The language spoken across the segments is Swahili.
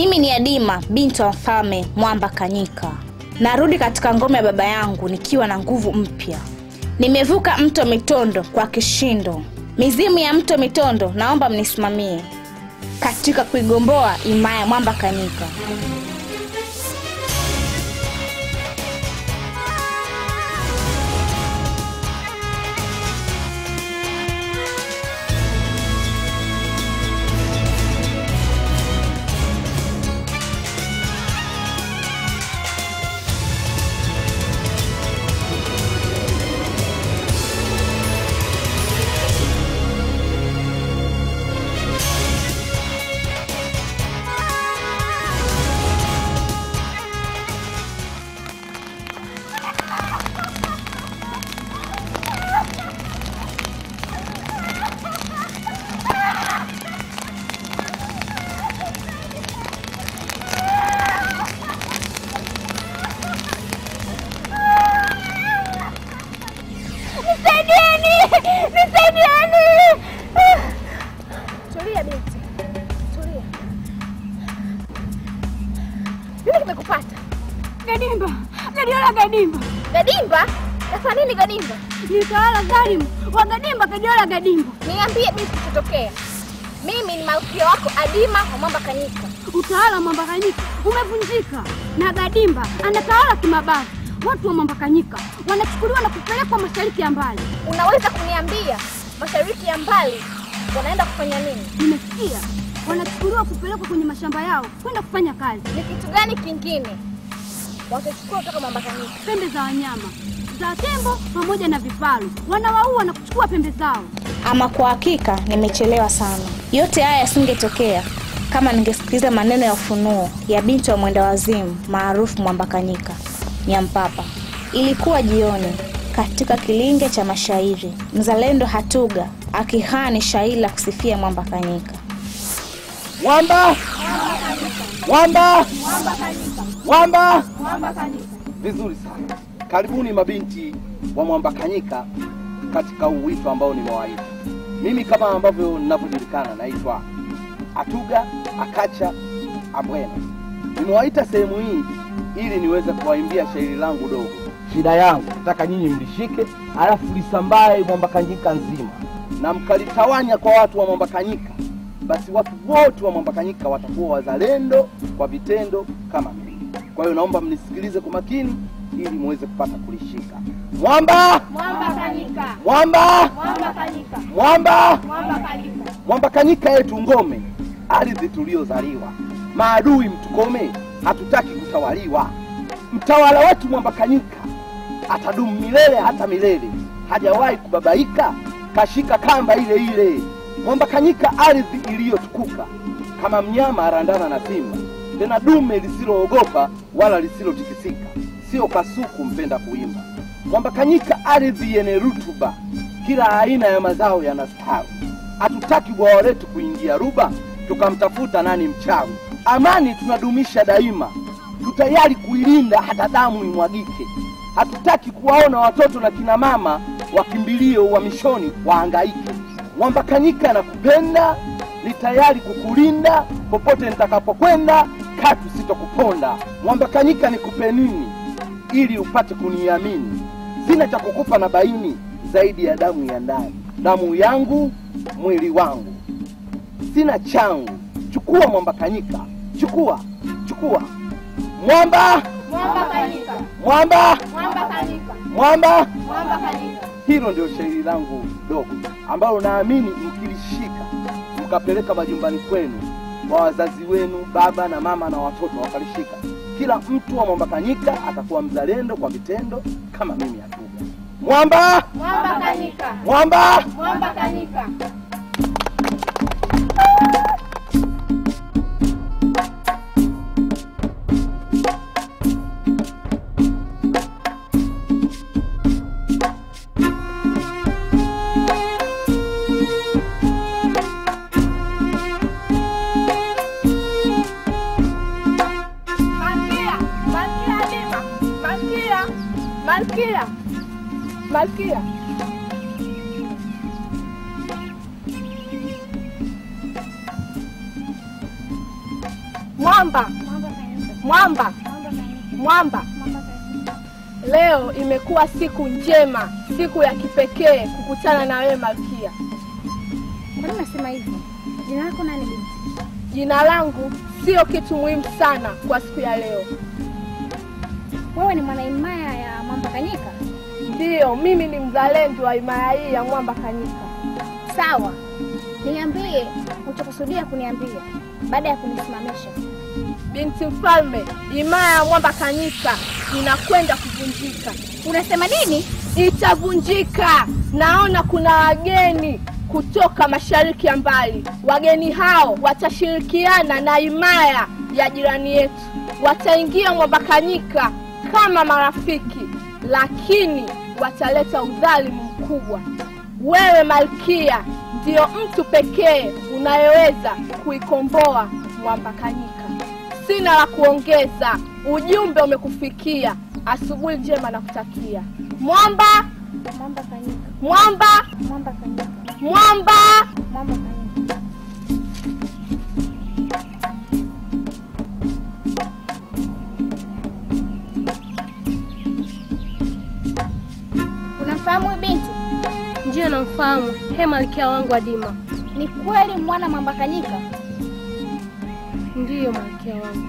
Mimi ni Adima, binti wa mfalme Mwamba Kanyika. Narudi katika ngome ya baba yangu nikiwa na nguvu mpya. Nimevuka mto Mitondo kwa kishindo. Mizimu ya mto Mitondo, naomba mnisimamie katika kuigomboa imaya Mwamba Kanyika. Nini Gadimba? ni utawala dhalimu wa Gadimba, Kajola Gadimba. Niambie bibi kutokea. Mimi ni malkia wako Adima wa Mwamba Kanyika. Utawala wa Mwambakanyika umevunjika na Gadimba anatawala kimabavu. Watu wa Mwambakanyika wanachukuliwa na kupelekwa mashariki ya mbali. Unaweza kuniambia mashariki ya mbali wanaenda kufanya nini? Nimesikia wanachukuliwa kupelekwa kwenye mashamba yao kwenda kufanya kazi. Ni kitu gani kingine watachukua kutoka Mwamba Kanyika? Pembe za wanyama za tembo pamoja na vifaru, wanawaua na kuchukua pembe zao. Ama kwa hakika nimechelewa sana. Yote haya yasingetokea kama ningesikiliza maneno ya ufunuo ya binti wa mwenda wazimu maarufu Mwambakanyika Nyampapa. Ilikuwa jioni katika kilinge cha mashairi, mzalendo Hatuga akihani shairi la kusifia Mwambakanyika. Mwamba! Mwamba! Mwamba! Vizuri sana. Karibuni mabinti wa Mwamba Kanyika katika uwito ambao nimewaita. Mimi kama ambavyo ninavyojulikana naitwa Atuga Akacha Abwena. Nimewaita sehemu hii ili niweze kuwaimbia shairi langu dogo. Shida yangu nataka nyinyi mlishike, alafu lisambae Mwamba Kanyika nzima, na mkalitawanya kwa watu wa Mwamba Kanyika, basi watu wote wa Mwamba Kanyika watakuwa wazalendo kwa vitendo kama mimi. Kwa hiyo naomba mnisikilize kwa makini ili muweze kupata kulishika. Mwamba! Mwamba Kanyika. Mwamba! Mwamba Kanyika. Mwamba! Mwamba Kanyika. Mwamba Kanyika yetu ngome, ardhi tuliyozaliwa, maadui mtukome, hatutaki kutawaliwa. Mtawala wetu Mwamba Kanyika atadumu milele hata milele, hajawahi kubabaika, kashika kamba ile ile. Mwamba Kanyika ardhi iliyotukuka, kama mnyama arandana na simba, tena dume lisiloogopa wala lisilotikisika, sio kasuku mpenda kuimba. kwamba Kanyika ardhi yenye rutuba, kila aina ya mazao yanastawi. Hatutaki bwawa letu kuingia ruba, tukamtafuta nani mchawi. Amani tunadumisha daima, tutayari kuilinda hata damu imwagike. Hatutaki kuwaona watoto na kina mama wakimbilie uhamishoni waangaike. Mwamba Kanyika nakupenda, ni tayari kukulinda popote nitakapokwenda, katu sitokuponda. Mwamba Kanyika nikupe nini ili upate kuniamini? Sina cha kukupa na baini zaidi ya damu ya ndani, damu yangu, mwili wangu, sina changu. Chukua Mwamba Kanyika, chukua, chukua Mwamba, Mwamba Kanyika. Mwamba, Mwamba Kanyika. Mwamba. Mwamba Kanyika. Hilo ndio shairi langu dogo ambalo naamini mkilishika mkapeleka majumbani kwenu kwa wazazi wenu, baba na mama na watoto wakalishika, kila mtu wa Mwamba Kanyika atakuwa mzalendo kwa vitendo kama mimi Atuga. Mwamba, Mwamba Kanyika. Mwamba. Mwamba Malkia, Malkia. Mwamba, mwamba, mwamba. Leo imekuwa siku njema, siku ya kipekee kukutana na wewe Malkia. Kwa nini nasema hivyo? Jina lako nani binti? Jina langu sio kitu muhimu sana kwa siku ya leo. Wewe ni mwanaimaya ya Mwamba Kanyika? Ndiyo, mimi ni mzalendo wa imaya hii ya Mwamba Kanyika. Sawa, niambie uchokusudia kuniambia baada ya kunisimamisha. Binti mfalme, imaya ya Mwamba Kanyika inakwenda kuvunjika. Unasema nini? Itavunjika. Naona kuna wageni kutoka mashariki ya mbali. Wageni hao watashirikiana na imaya ya jirani yetu, wataingia Mwambakanyika kama marafiki, lakini wataleta udhalimu mkubwa. Wewe Malkia ndiyo mtu pekee unayeweza kuikomboa Mwambakanyika. Sina la kuongeza, ujumbe umekufikia. Asubuhi njema na kutakia. Mwamba, Mwamba Kanyika, mwamba, Mwamba Kanyika, mwamba. Mwamba Kanyika. Unamfahamu binti? Ndiyo, namfahamu. He, malkia wangu Adima. Ni kweli mwana Mambakanyika? Ndiyo, malkia wangu.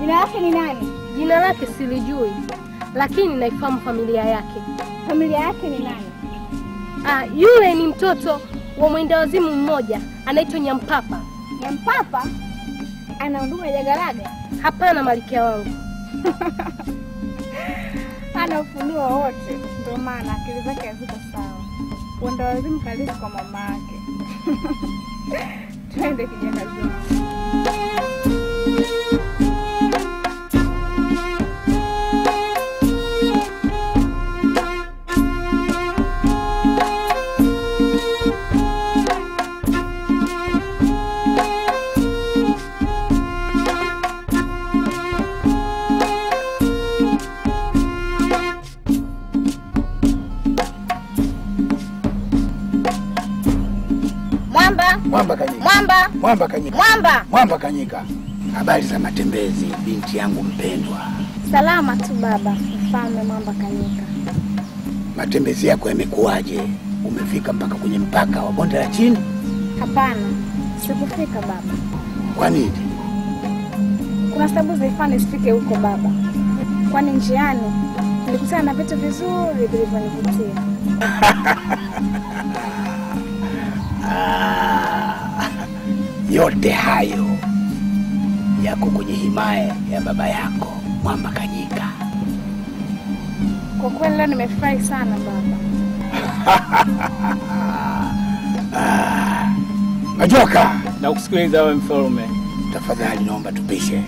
Jina lake ni nani? Jina lake silijui, lakini naifahamu familia yake. Familia yake ni nani? Ah, yule ni mtoto wa mwenda wazimu mmoja anaitwa Nyampapa. Nyampapa ana huduma ya jagalaga? Hapana, malkia wangu. Hana ufunuo wowote, ndio maana akili zake haziko sawa. Uenda wazimu kalisi kwa mama yake. Twende kijana zangu. Mwamba, Kanyika. Mwamba, Mwamba Kanyika. Mwamba. Mwamba Kanyika. Habari za matembezi, binti yangu mpendwa. Salama tu baba, mfalme Mwamba Kanyika. Matembezi yako yamekuwaje? Umefika mpaka kwenye mpaka wa bonde la chini? Hapana, sikufika baba. Kwa nini? Kuna sababu zilifanya nisifike huko baba, kwani njiani nilikutana na vitu vizuri vilivyonivutia. Yote hayo yako kwenye himaya ya baba yako Mwamba Kanyika. Kwa kweli leo nimefurahi sana baba. Ah, Majoka, na kusikiliza wewe mfalme. tafadhali naomba tupishe.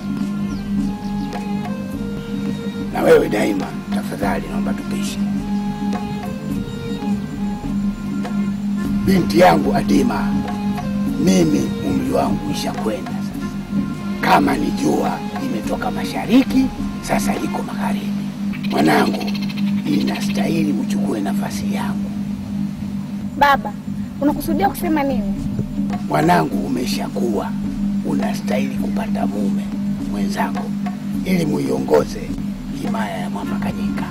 Na wewe daima, tafadhali naomba tupishe. Binti yangu Adima, mimi umri wangu ishakwenda sasa. Kama ni jua imetoka mashariki, sasa liko magharibi. Mwanangu, inastahili uchukue nafasi yangu. Baba, unakusudia kusema nini? Mwanangu, umeshakuwa unastahili kupata mume mwenzako ili muiongoze himaya ya Mwamba Kanyika.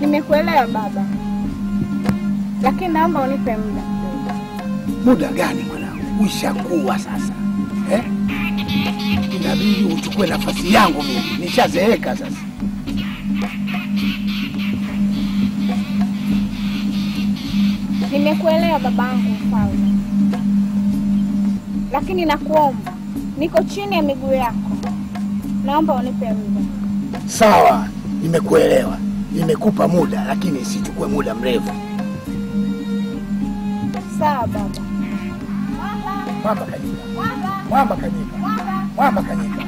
Nimekuelewa baba, lakini naomba unipe muda. Muda gani mwanangu? Ushakuwa sasa eh? Inabidi uchukue nafasi yangu mimi, nishazeeka sasa. Nimekuelewa babangu mfalme, lakini nakuomba, niko chini ya miguu yako, naomba unipe muda. Sawa, nimekuelewa, nimekupa muda, lakini sichukue muda mrefu. ba baba ba makanika ba makanika ba makanika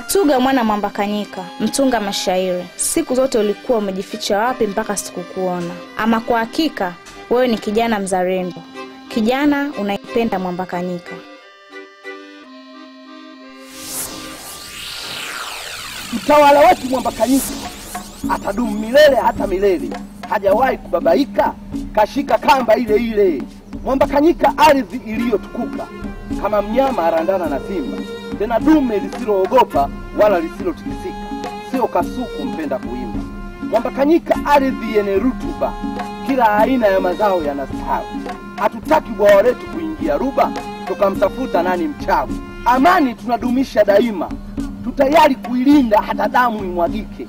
Atuga mwana Mwambakanyika, mtunga mashairi, siku zote ulikuwa umejificha wapi mpaka sikukuona? Ama kwa hakika wewe ni kijana mzarendo kijana unaipenda Mwambakanyika. Mtawala wetu Mwambakanyika atadumu milele hata milele, hajawahi kubabaika, kashika kamba ile ile. Mwambakanyika ardhi iliyotukuka, kama mnyama arandana na simba, tena dume lisiloogopa wala lisilotikisika, sio kasuku mpenda kuimba. Mwambakanyika ardhi yenye rutuba, kila aina ya mazao yanastawi. Hatutaki bwawa letu kuingia ruba, tukamtafuta nani mchawi. Amani tunadumisha daima, tutayari kuilinda hata damu imwagike.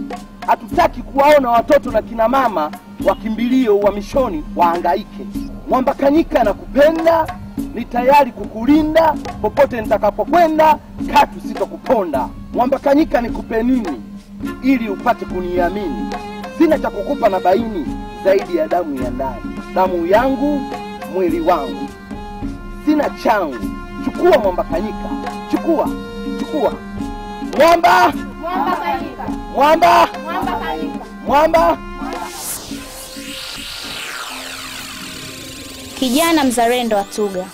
Hatutaki kuwaona watoto na kina mama wakimbilie uhamishoni wahangaike. Mwambakanyika nakupenda, ni tayari kukulinda popote nitakapokwenda, katu sitokuponda. Mwambakanyika nikupe nini ili upate kuniamini? Sina cha kukupa na baini zaidi ya damu ya ndani, damu yangu, mwili wangu, sina changu. Chukua mwamba kanyika. Chukua, chukua. Mwamba, mwamba kanyika, mwamba, mwamba kanyika, mwamba. Kijana mzalendo Atuga,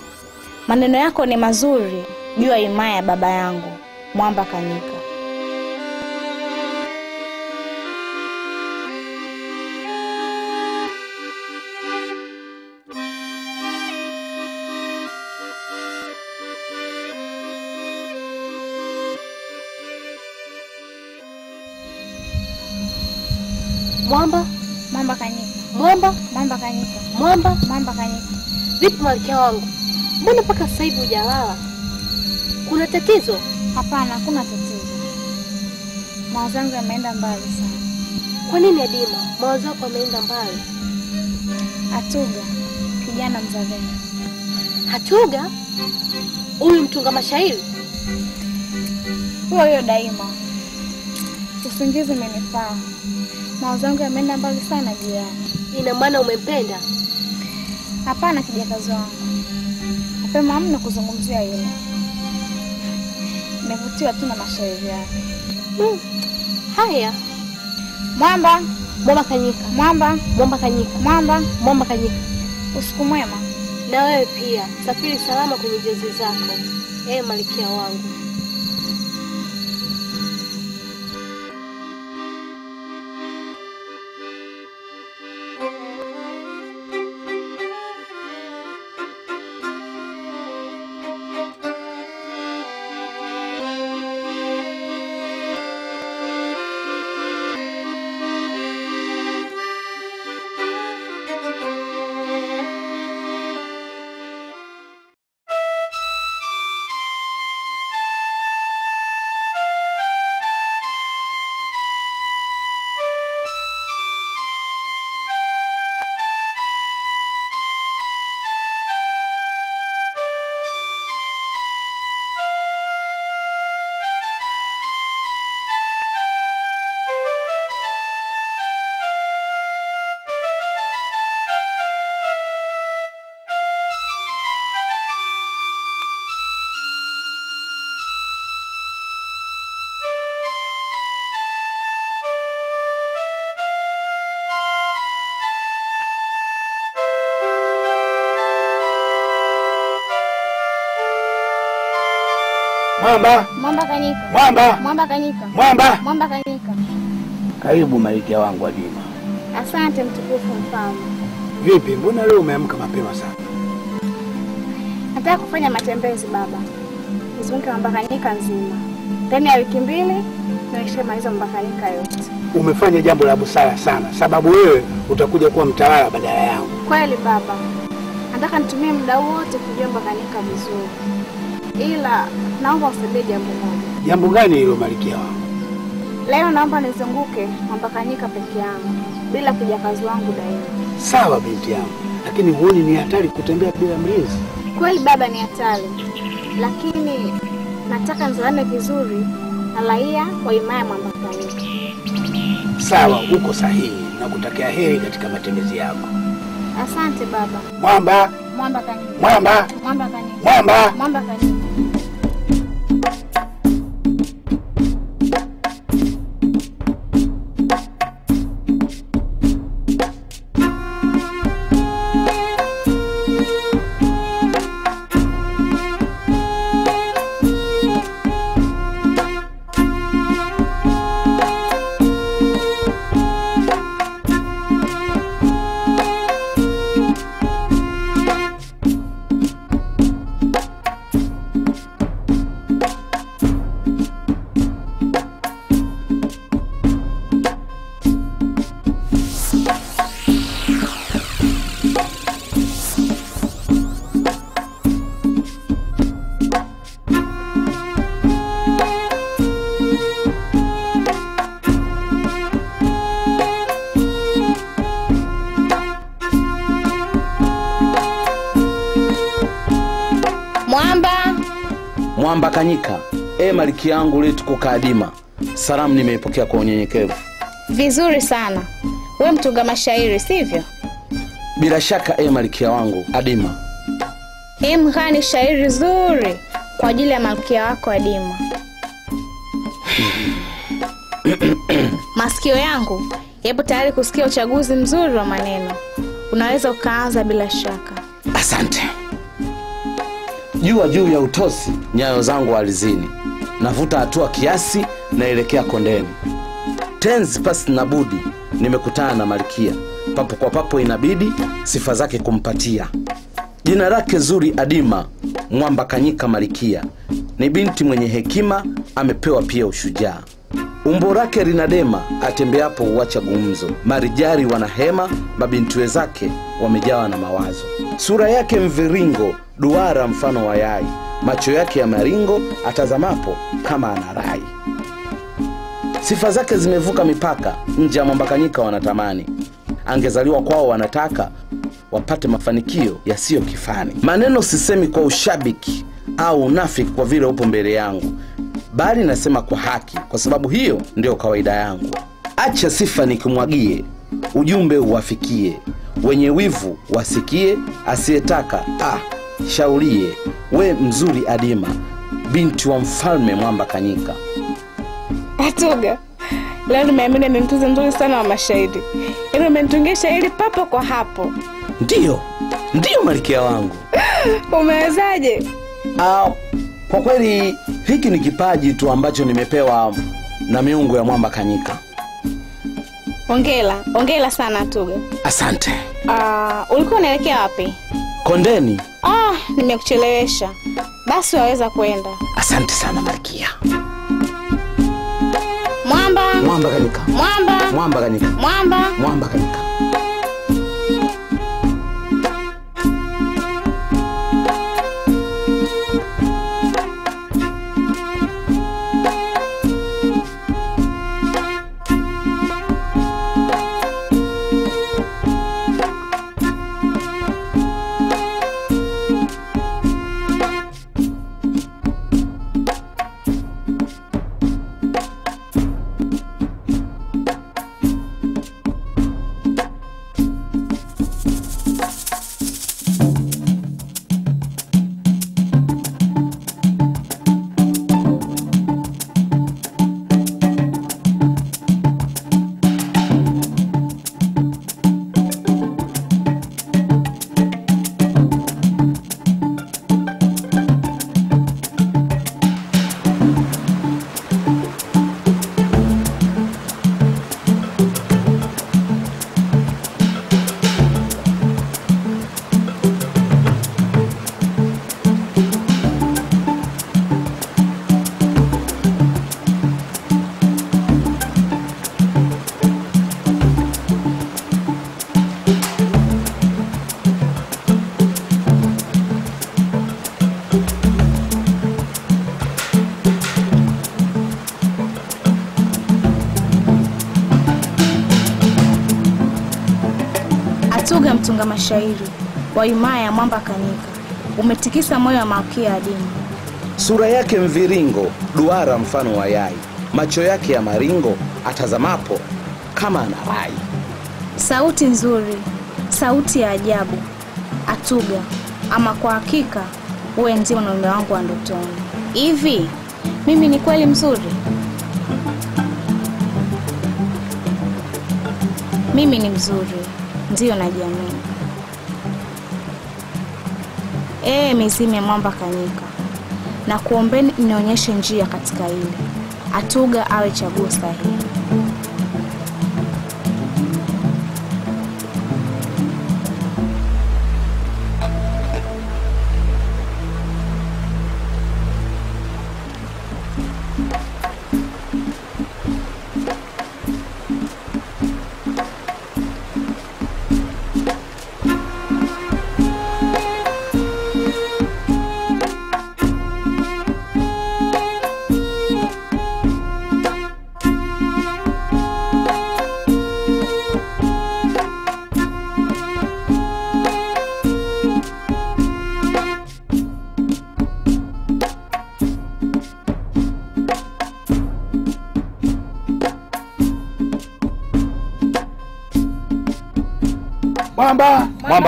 maneno yako ni mazuri juu ya ya baba yangu Mwamba Kanyika. Mwamba, Mwamba Kanyika, mwamba, Mwamba Kanyika, mwamba. Mwamba Kanyika. Vipi malkia wangu, mbona mpaka sasa hivi hujalala? Kuna tatizo? Hapana, hakuna tatizo. Mawazo yangu yameenda mbali sana. Kwa nini Adima, mawazo yako yameenda mbali? Hatuga kijana mzalendo. Hatuga huyu mtunga mashairi? Huyo huyo daima. Usingizi umenifaa. Mawazo yangu yameenda mbali sana jiani. Ina maana umempenda? Hapana, kijakazi wangu, mapema mno kuzungumzia hilo. Nimevutiwa tu na mashairi yake. Hmm. Haya, Mwamba, mwamba kanyika, mwamba, mwamba kanyika, mwamba, mwamba kanyika. usiku mwema. Na wewe pia safiri salama kwenye jozi zako, ee malkia wangu. Mwamba, Mwamba kanika. mwamba, Mwamba kanika. mwamba. Mwamba kanika. Karibu malikia wangu Adima. Asante mtukufu mfalme. Vipi, mbona leo umeamka mapema sana? Nataka kufanya matembezi baba, nizunguke Mwambakanyika nzima. Ndani ya wiki mbili naishamaliza Mbakanika yote. Umefanya jambo la busara sana, sababu wewe utakuja kuwa mtawala badala yangu. Kweli baba, nataka nitumie muda wote kujua Mwambakanyika vizuri, ila naomba usaidie jambo moja. Jambo gani hilo malkia wangu? Leo naomba nizunguke Mwambakanyika peke yangu bila kijakazi wangu daima. Sawa binti yangu, lakini huoni ni hatari kutembea bila mlinzi? Kweli baba, ni hatari, lakini nataka nizalane vizuri na raia wa himaya Mwambakanyika. Sawa, uko sahihi na kutakia heri katika matembezi yako. Asante baba. Mwamba, Mwamba Kanyika. mwamba, Mwamba Kanyika. mwamba. Mwambakanyika. Maliki yangu letuko Adima, salamu nimeipokea kwa unyenyekevu. Vizuri sana. We mtunga mashairi sivyo? Bila shaka e malkia wangu Adima. Mghani shairi zuri kwa ajili ya malkia wako Adima. Masikio yangu yapo tayari kusikia uchaguzi mzuri wa maneno. Unaweza ukaanza bila shaka. Asante. Jua juu ya utosi, nyayo zangu alizini, navuta hatua kiasi, naelekea kondeni. Tenzi pasi na budi, nimekutana na malkia, papo kwa papo inabidi sifa zake kumpatia. Jina lake zuri Adima, Mwamba Kanyika Malikia, ni binti mwenye hekima, amepewa pia ushujaa. Umbo lake linadema, atembeapo uwacha gumzo. Marijari wanahema, mabinti wenzake wamejawa na mawazo. Sura yake mviringo, duara mfano wa yai, macho yake ya maringo, atazamapo kama ana rai Sifa zake zimevuka mipaka, nje ya Mwambakanyika wanatamani. Angezaliwa kwao wanataka wapate mafanikio yasiyo kifani. Maneno sisemi kwa ushabiki au unafiki kwa vile upo mbele yangu, bali nasema kwa haki, kwa sababu hiyo ndio kawaida yangu. Acha sifa nikimwagie, ujumbe uwafikie, wenye wivu wasikie, asiyetaka ah, shaurie. We mzuri Adima, binti wa mfalme Mwamba Kanyika. Atuga, leo nimeamini ni mtunzi mzuri sana wa mashairi, yaani umenitungia shairi papo kwa hapo. Ndiyo, ndiyo malikia wangu. Umewezaje? Ah, kwa kweli hiki ni kipaji tu ambacho nimepewa na miungu ya Mwamba Kanyika. Ongela, ongela sana Tuga. Asante. Uh, ulikuwa unaelekea wapi? Kondeni. Ah, nimekuchelewesha. Basi waweza kwenda. Asante sana malkia. Mwamba, Mwamba kanika. mwamba, Mwamba kanika. mwamba. Mwamba Kanyika. Atuga mtunga mashairi wa himaya ya Mwamba Kanyika, umetikisa moyo wa malkia Adimu. Sura yake mviringo, duara mfano wa yai, macho yake ya maringo, atazamapo kama anarai. Sauti nzuri, sauti ya ajabu. Atuga, ama kwa hakika uwe ndio mwanaume wangu wa ndotoni. Hivi mimi ni kweli mzuri? Mimi ni mzuri, ndiyo najiamini. Ee mizimu ya Mwamba Kanyika, na kuombeni inaonyeshe njia katika ile, Atuga awe chaguo sahihi.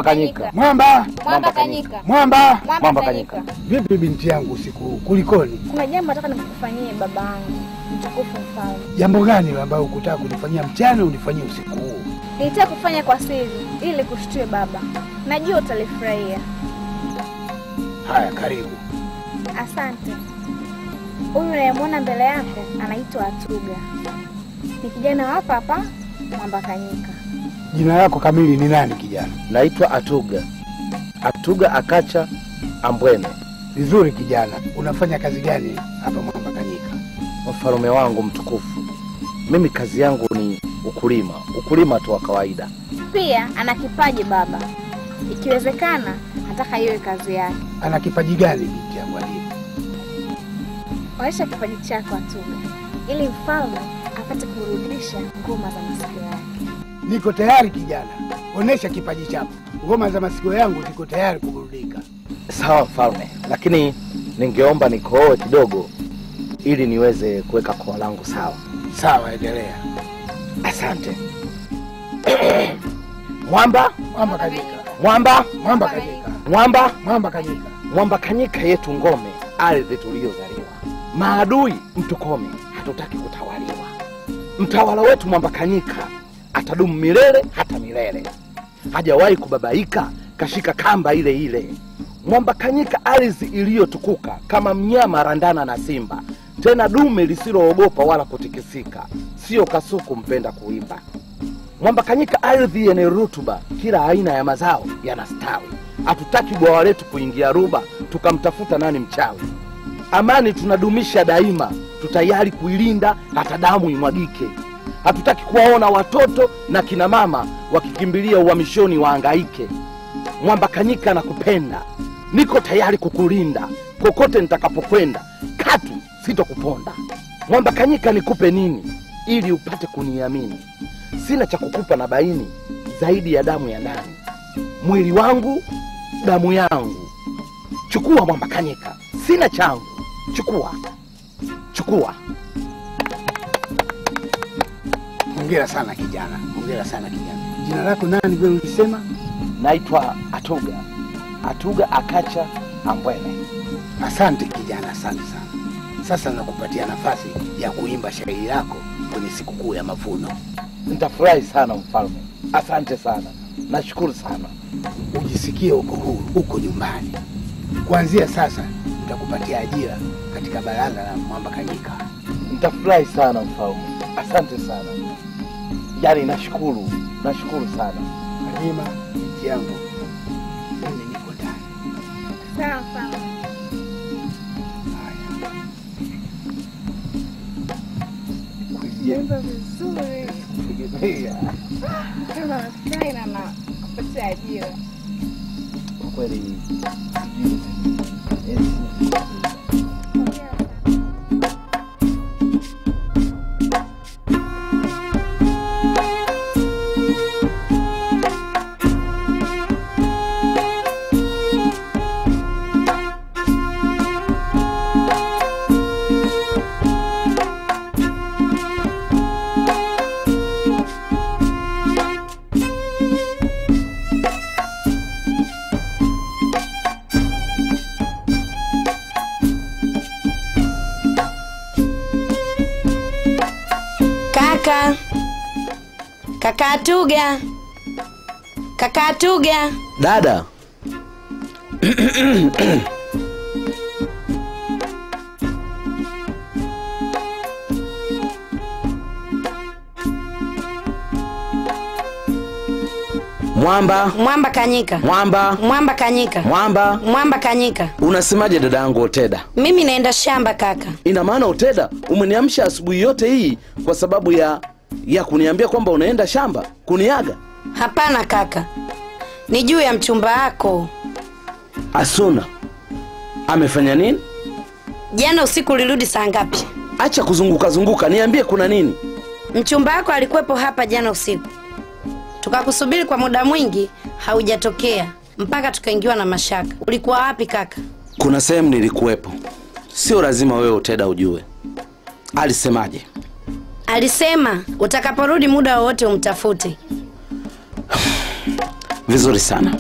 Kanyika. mwamba, Mwamba Kanyika. mwamba. Mwamba Kanyika. Vipi binti yangu usiku huu, kulikoni? Kuna jambo nataka nikufanyie baba yangu mtukufu mfalme. Jambo gani ambayo ukutaka kunifanyia mchana unifanyie usiku huu? Nilitaka kufanya kwa siri ili kushtue baba. Najua utalifurahia. Haya, karibu. Asante. Huyu unayemwona mbele yako anaitwa Atuga, ni kijana wa hapa hapa Mwamba Kanyika. Jina lako kamili ni nani kijana? Naitwa Atuga, Atuga Akacha Ambwene. Vizuri kijana, unafanya kazi gani hapa Mwamba Kanyika? Mfalume wangu mtukufu, mimi kazi yangu ni ukulima, ukulima tu wa kawaida. Pia ana kipaji baba, ikiwezekana nataka iwe kazi yake. Ana kipaji gani binti yangu aliye? Onyesha kipaji chako Atuga, ili mfalme apate kurudisha ngoma za masikio. Niko tayari kijana, onesha kipaji chako. Ngoma za masikio yangu ziko tayari kuburudika. Sawa mfalme, lakini ningeomba nikooe kidogo ili niweze kuweka koa langu sawa. Sawa, endelea. Asante. Mwamba, Mwamba Kanyika, mwamba, Mwamba Kanyika, mwamba, Mwamba Kanyika. mwamba Kanyika yetu ngome, ardhi tuliyozaliwa. Maadui mtukome, hatutaki kutawaliwa. Mtawala wetu mwamba Kanyika atadumu milele hata milele, hajawahi kubabaika, kashika kamba ile ile. Mwamba Kanyika, ardhi iliyotukuka kama mnyama randana na simba, tena dume lisiloogopa wala kutikisika, sio kasuku mpenda kuimba. Mwamba Kanyika, ardhi yenye rutuba, kila aina ya mazao yanastawi. Hatutaki bwawa letu kuingia ruba, tukamtafuta nani mchawi. Amani tunadumisha daima, tutayari kuilinda hata damu imwagike. Hatutaki kuwaona watoto na kina mama wakikimbilia uhamishoni waangaike. Mwamba Kanyika nakupenda, niko tayari kukulinda kokote nitakapokwenda, katu sitokuponda. Mwamba Kanyika, nikupe nini ili upate kuniamini? Sina cha kukupa na baini zaidi ya damu ya ndani, mwili wangu, damu yangu. Chukua Mwamba Kanyika, sina changu, chukua, chukua. Hongera sana kijana, hongera sana kijana. Jina lako nani wewe ulisema? Naitwa Atuga, Atuga Akacha Ambwene. Asante kijana, asante sana. Sasa nakupatia nafasi ya kuimba shairi lako kwenye sikukuu ya mavuno. Nitafurahi sana mfalme, asante sana, nashukuru sana. Ujisikie uko huru, uko nyumbani. Kuanzia sasa nitakupatia ajira katika baraza la Mwamba Kanyika. Nitafurahi sana mfalme, asante sana. Yaani nashukuru, nashukuru sana. Halima, yangu, mimi niko ndani. Sawa sawa. Imba vizuri. Kama nafurahi na nakupatia ajira. Kwa kweli sijui Atuga, kaka Atuga, dada. Mwamba, Mwamba Kanyika, mwamba, Mwamba Kanyika, mwamba. Mwamba Kanyika. Unasemaje dada yangu Oteda? Mimi naenda shamba kaka. Ina maana Oteda, umeniamsha asubuhi yote hii kwa sababu ya ya kuniambia kwamba unaenda shamba kuniaga? Hapana kaka, ni juu ya mchumba wako. Asuna amefanya nini? Jana usiku ulirudi saa ngapi? Acha kuzunguka zunguka, niambie kuna nini? Mchumba wako alikuwepo hapa jana usiku, tukakusubiri kwa muda mwingi, haujatokea mpaka tukaingiwa na mashaka. Ulikuwa wapi kaka? Kuna sehemu nilikuwepo, sio lazima wewe uteda ujue. Alisemaje? Alisema utakaporudi muda wowote umtafute. Vizuri sana.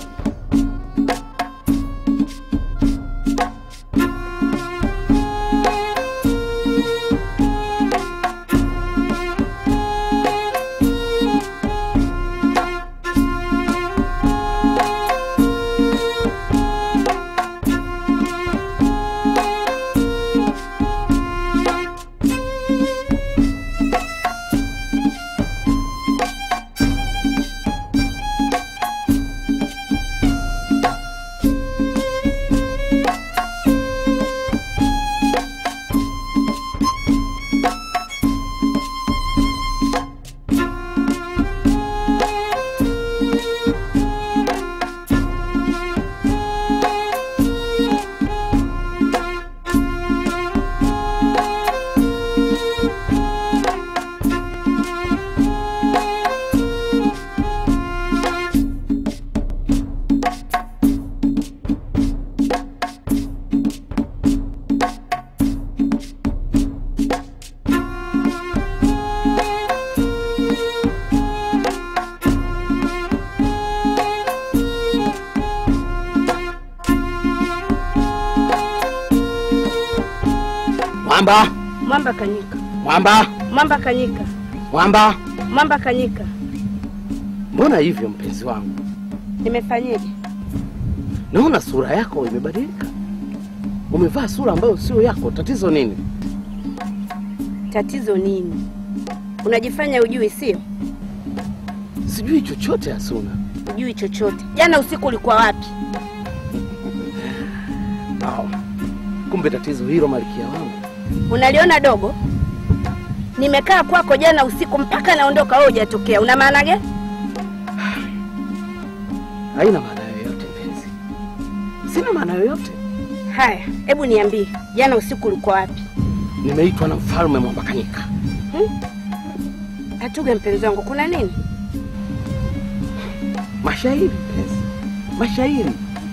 Mwamba, mwamba kanyika, mwamba. mwamba kanyika. Mbona hivyo mpenzi wangu? Nimefanyeje? Naona sura yako imebadilika. Umevaa sura ambayo sio yako. Tatizo nini? Tatizo nini? Unajifanya ujui, sio? Sijui chochote Asuna. Ujui chochote. Jana usiku ulikuwa wapi? Kumbe tatizo hilo malkia wangu. Unaliona dogo? Nimekaa kwako jana usiku mpaka naondoka, wewe hujatokea. Una maana gani? Haina maana yoyote mpenzi, sina maana yoyote. Haya, hebu niambie, jana usiku ulikuwa wapi? Nimeitwa na mfalme Mwambakanyika. Hmm? Atuge mpenzi wangu, kuna nini? Mashairi mpenzi, mashairi.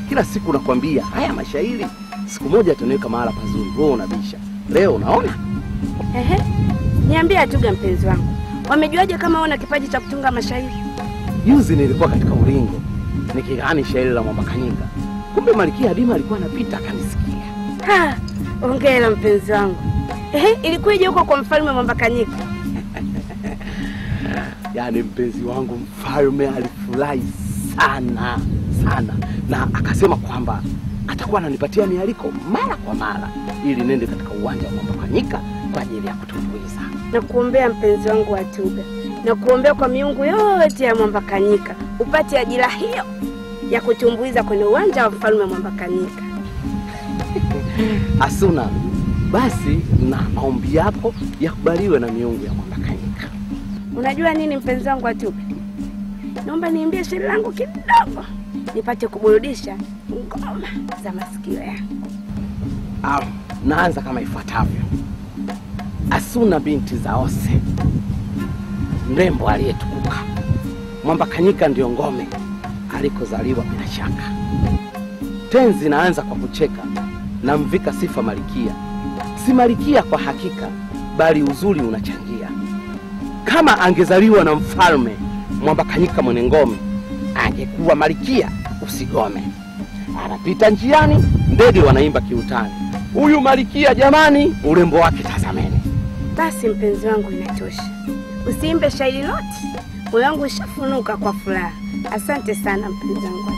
Kila siku nakwambia haya mashairi, siku moja ataniweka mahala pazuri. Wewe unabisha. Leo unaona Ehe, niambie Atuga mpenzi wangu, wamejuaje kama una kipaji cha kutunga mashairi? Juzi nilikuwa katika ulingo nikigani shairi la Mwambakanyika, kumbe malkia Adima alikuwa anapita akanisikia. Ha, ongera mpenzi wangu. Ehe, ilikuwaje huko kwa mfalme Mwambakanyika? Yaani mpenzi wangu mfalme alifurahi sana sana, na akasema kwamba atakuwa ananipatia mialiko mara kwa mara ili nende katika uwanja wa Mwambakanyika kwa ajili ya kutumbuiza. Nakuombea mpenzi wangu wa Tuga, nakuombea kwa miungu yote ya Mwambakanyika upate ajira hiyo ya kutumbuiza kwenye uwanja wa mfalme Mwambakanyika. Asuna, basi na maombi yako yakubaliwe na miungu ya Mwambakanyika. Unajua nini mpenzi wangu wa Tuga, naomba niimbie shairi langu kidogo nipate kuburudisha ngoma za masikio yangu. Naanza kama ifuatavyo. Asuna binti za Ose, mrembo aliyetukuka, Mwambakanyika ndio ngome alikozaliwa bila shaka. Tenzi naanza kwa kucheka, namvika sifa malikia, si malikia kwa hakika, bali uzuri unachangia. Kama angezaliwa na mfalme Mwambakanyika mwenye ngome, angekuwa malikia usigome. Anapita njiani, ndege wanaimba kiutani, huyu malikia jamani, urembo wake tazameni. Basi mpenzi wangu, inatosha, usiimbe shairi lote, moyo wangu ushafunuka kwa furaha. Asante sana mpenzi wangu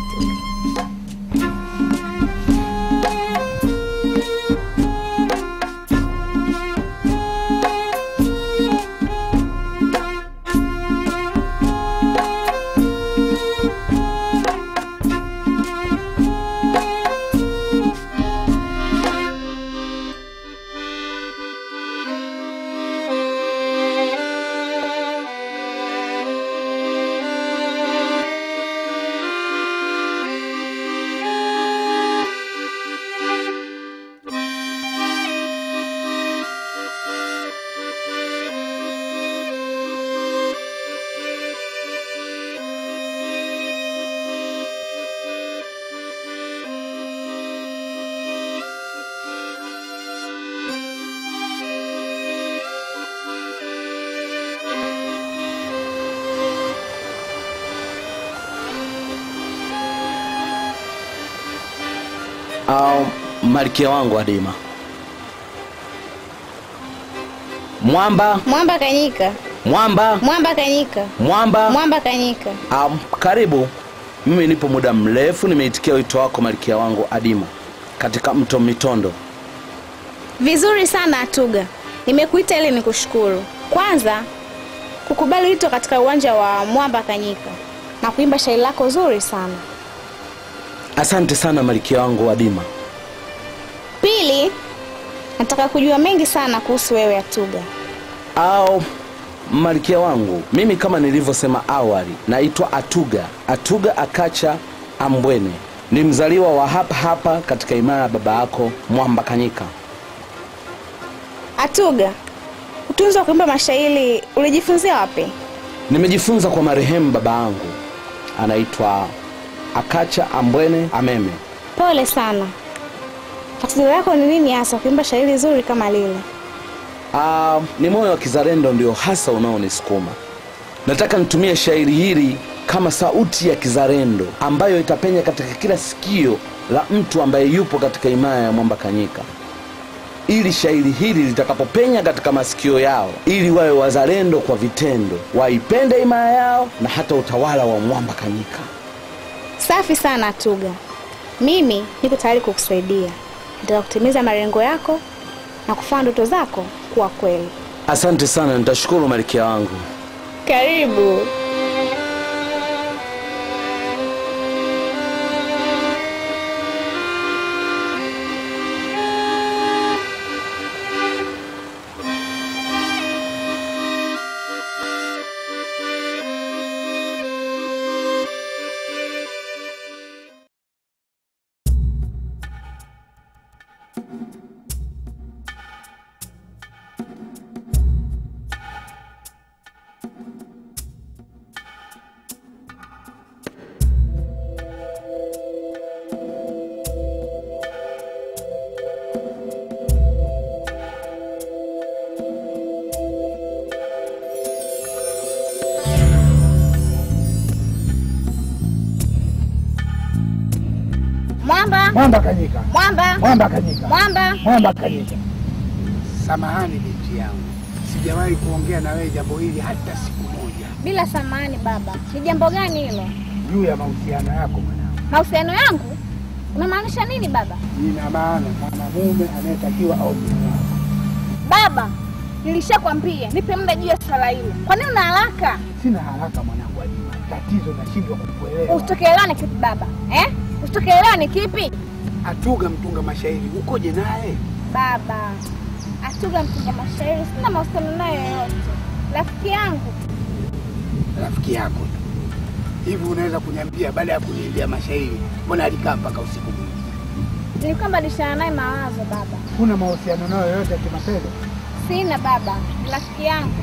malkia wangu Adima. Mwamba, Mwamba Kanyika, mwamba, Mwamba Kanyika, mwamba. Mwamba Kanyika. Um, karibu. Mimi nipo muda mrefu, nimeitikia wito wako malkia wangu Adima katika mto Mitondo. Vizuri sana Atuga, nimekuita ili nikushukuru. Kwanza kukubali wito katika uwanja wa Mwamba Kanyika na kuimba shairi lako zuri sana. Asante sana malkia wangu Adima. Nataka kujua mengi sana kuhusu wewe Atuga. Au malkia wangu, mimi kama nilivyosema awali, naitwa Atuga, Atuga Akacha Ambwene. Ni mzaliwa wa hapa hapa katika imara ya baba yako Mwamba Kanyika. Atuga, utunzi wa kuimba mashairi ulijifunzia wapi? Nimejifunza kwa marehemu baba yangu, anaitwa Akacha Ambwene Ameme. Pole sana. Tatizo lako ni nini hasa kuimba shairi zuri kama lile? Ah, ni moyo wa kizalendo ndio hasa unaonisukuma. Nataka nitumie shairi hili kama sauti ya kizalendo ambayo itapenya katika kila sikio la mtu ambaye yupo katika imaya ya Mwamba Kanyika, ili shairi hili litakapopenya katika masikio yao, ili wawe wazalendo kwa vitendo, waipende imaya yao na hata utawala wa Mwamba Kanyika. Safi sana Tuga, mimi niko tayari kukusaidia. Nataka kutimiza malengo yako na kufanya ndoto zako kuwa kweli. Asante sana, nitashukuru malkia wangu. Karibu. Mwamba, Mwamba Kanyika, Mwamba, Mwamba Kanyika, Mwamba. Mwamba Kanyika. Samahani binti yangu, sijawahi kuongea na wewe jambo hili hata siku moja, Bila samahani baba, ni jambo gani hilo? juu ya mahusiano yako mwanangu. Mahusiano yangu? Unamaanisha nini baba? Nina maana mwanamume anayetakiwa au. Baba, nilishakwambia nipe muda juu ya swala hilo. Kwa nini una haraka? Sina haraka mwanangu ajua tatizo nashindwa kukuelewa. Utokeelewa na kitu baba eh? Usitokeelewane kipi Atuga mtunga mashairi ukoje naye? baba? Atuga mtunga mashairi, sina mahusiano naye yoyote, rafiki yangu. Rafiki yako hivi, unaweza kuniambia baada ya kuniimbia mashairi, mbona alikaa mpaka usiku mwingi? kwamba badilishana naye mawazo baba. Kuna mahusiano nayo yoyote ya kimapenzi? Sina baba, ni rafiki yangu.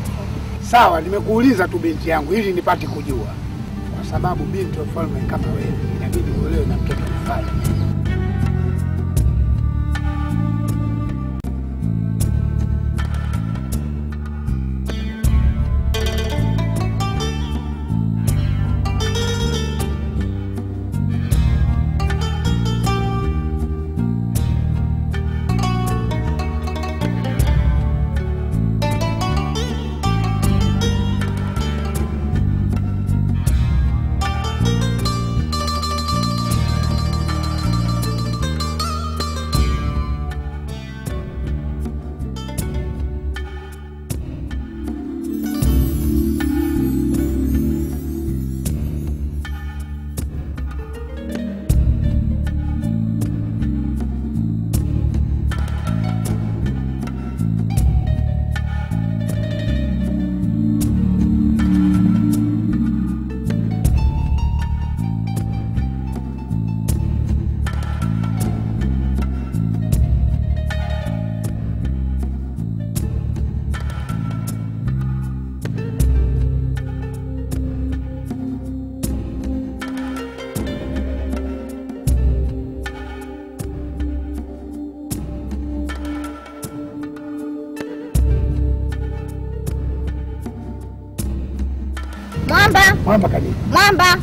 Sawa, nimekuuliza tu binti yangu ili nipate kujua, kwa sababu binti wa mfalme kama wewe inabidi uolewe na mtoto wa mfalme.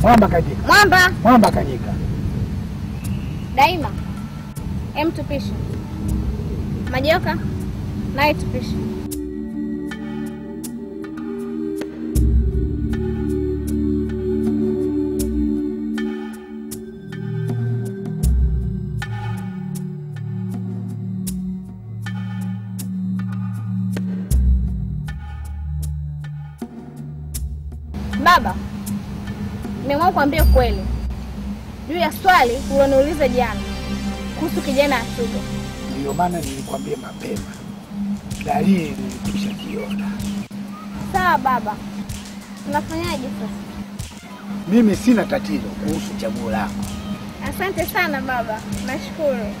Mwamba, kajika. Kanyika, mwamba. Mwamba Kanyika. Daima Em, tupishe. Majoka, naye tupishe. Nimeamua kuambia ukweli juu ya swali uloniuliza jana kuhusu kijana Atuga. Ndiyo maana nilikwambia mapema, dalili nilikwisha kiona. Sawa baba, tunafanyaje sasa? Mimi sina tatizo kuhusu chaguo lako, Asante sana baba, nashukuru.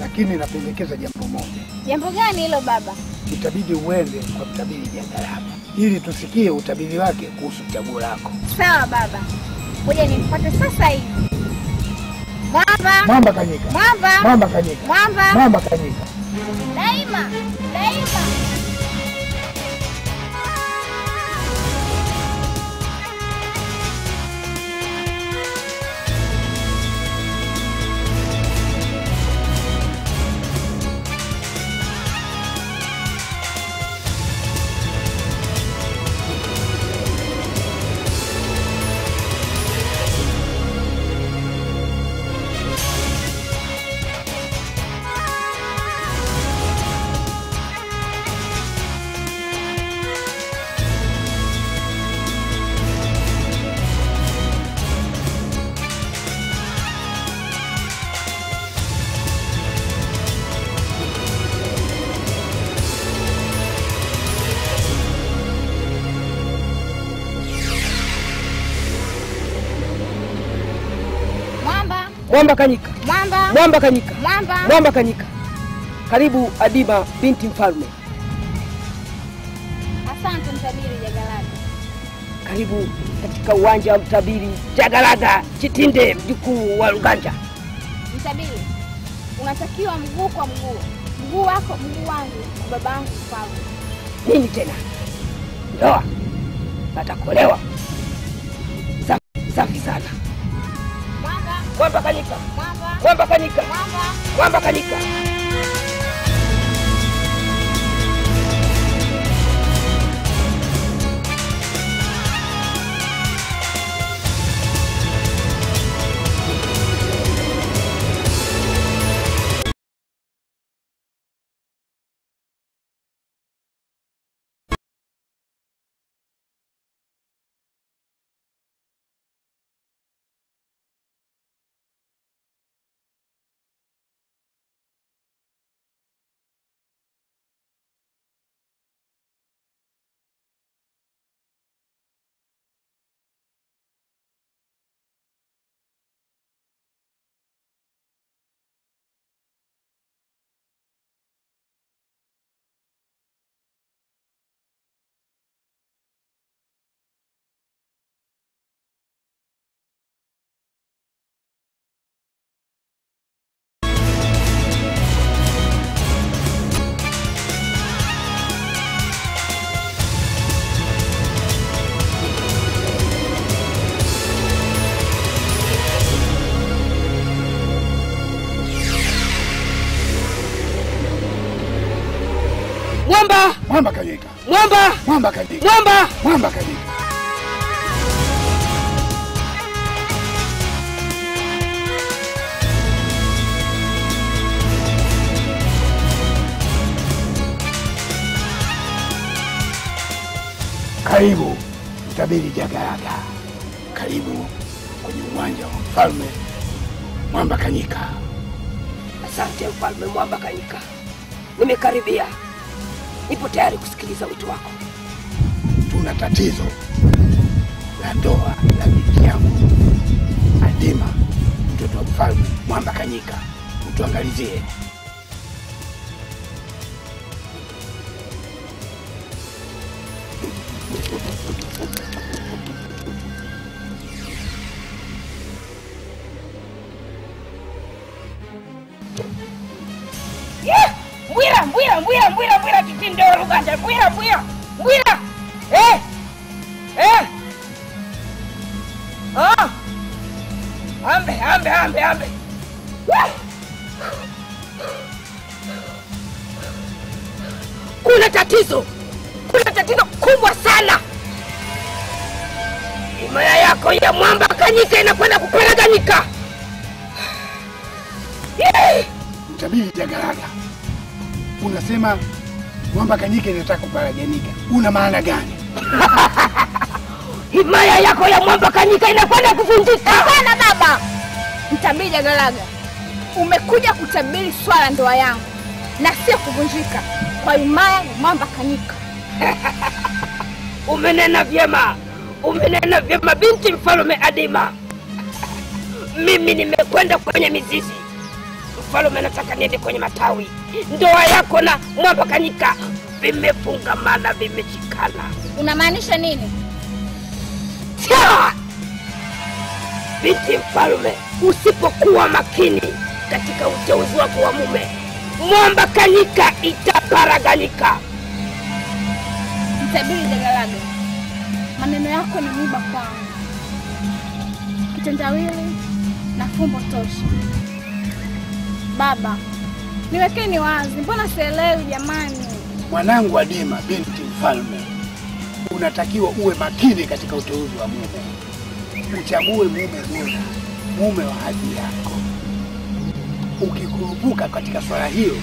lakini napendekeza jambo moja. Jambo gani hilo baba? Itabidi uende kwa mtabiri Jagalaba ili tusikie utabiri wake kuhusu chaguo lako. Sawa baba, ngoja nimpate sasa hivi. mamba mamba Kanyika, mamba mamba Kanyika, Mwamba, Mwamba Kanyika. daima, daima. Mwamba, Kanyika, Mwamba, Mwamba Kanyika, Mwamba. Mwamba Kanyika. Karibu Adiba binti mfalme, Asante mtabiri Jagalaga. karibu katika uwanja wa mtabiri Jagalaga Chitinde, mjukuu wa Luganja. Mtabiri, unatakiwa mguu kwa mguu, mguu wako mguu wangu, kwa babangu mfalme. Nini tena? Ndoa atakolewa? Mwamba, Kanyika, Mwamba, Mwamba Kanyika, Mwamba. Mwamba Kanyika. Karibu mtabiri Jagaraga, karibu kwenye uwanja wa mfalme Mwamba Kanyika. Asante mfalme Mwamba Kanyika, nimekaribia, nipo tayari kusikiliza wito wako. Tuna tatizo la ndoa la binti yangu Adima, mtoto wa mfalme Mwamba Kanyika, utuangalizie. Wa Luganja, mbwira, mbwira, mbwira. Eh! Eh! Ah! Ambe, ambe, ambe, ambe. Mwamba kanyika inataka kuparaganika, una maana gani? Himaya yako ya mwamba kanyika inakwenda kuvunjika. sana baba, mtabiri Jagalaga, umekuja kutabiri swala ndoa yangu na sio kuvunjika kwa himaya ya mwamba Kanyika. Umenena vyema, umenena vyema binti mfalume Adima. Mimi nimekwenda kwenye mizizi, mfalume anataka niende kwenye matawi. Ndoa yako na mwamba Kanyika vimefungamana, vimeshikana. Unamaanisha nini? Binti mfalume, usipokuwa makini katika uteuzi wako wa mume, mwamba kanika itaparaganika. Mtabiri Jagalaga, maneno yako ni mwiba kwangu, kitendawili na fumbo tosha. Baba, niwekeni wazi, mbona sielewi jamani? Mwanangu Adima, binti mfalme, unatakiwa uwe makini katika uteuzi wa mume. Uchague mume bora, mume wa hadhi yako. Ukikurupuka katika swala hiyo,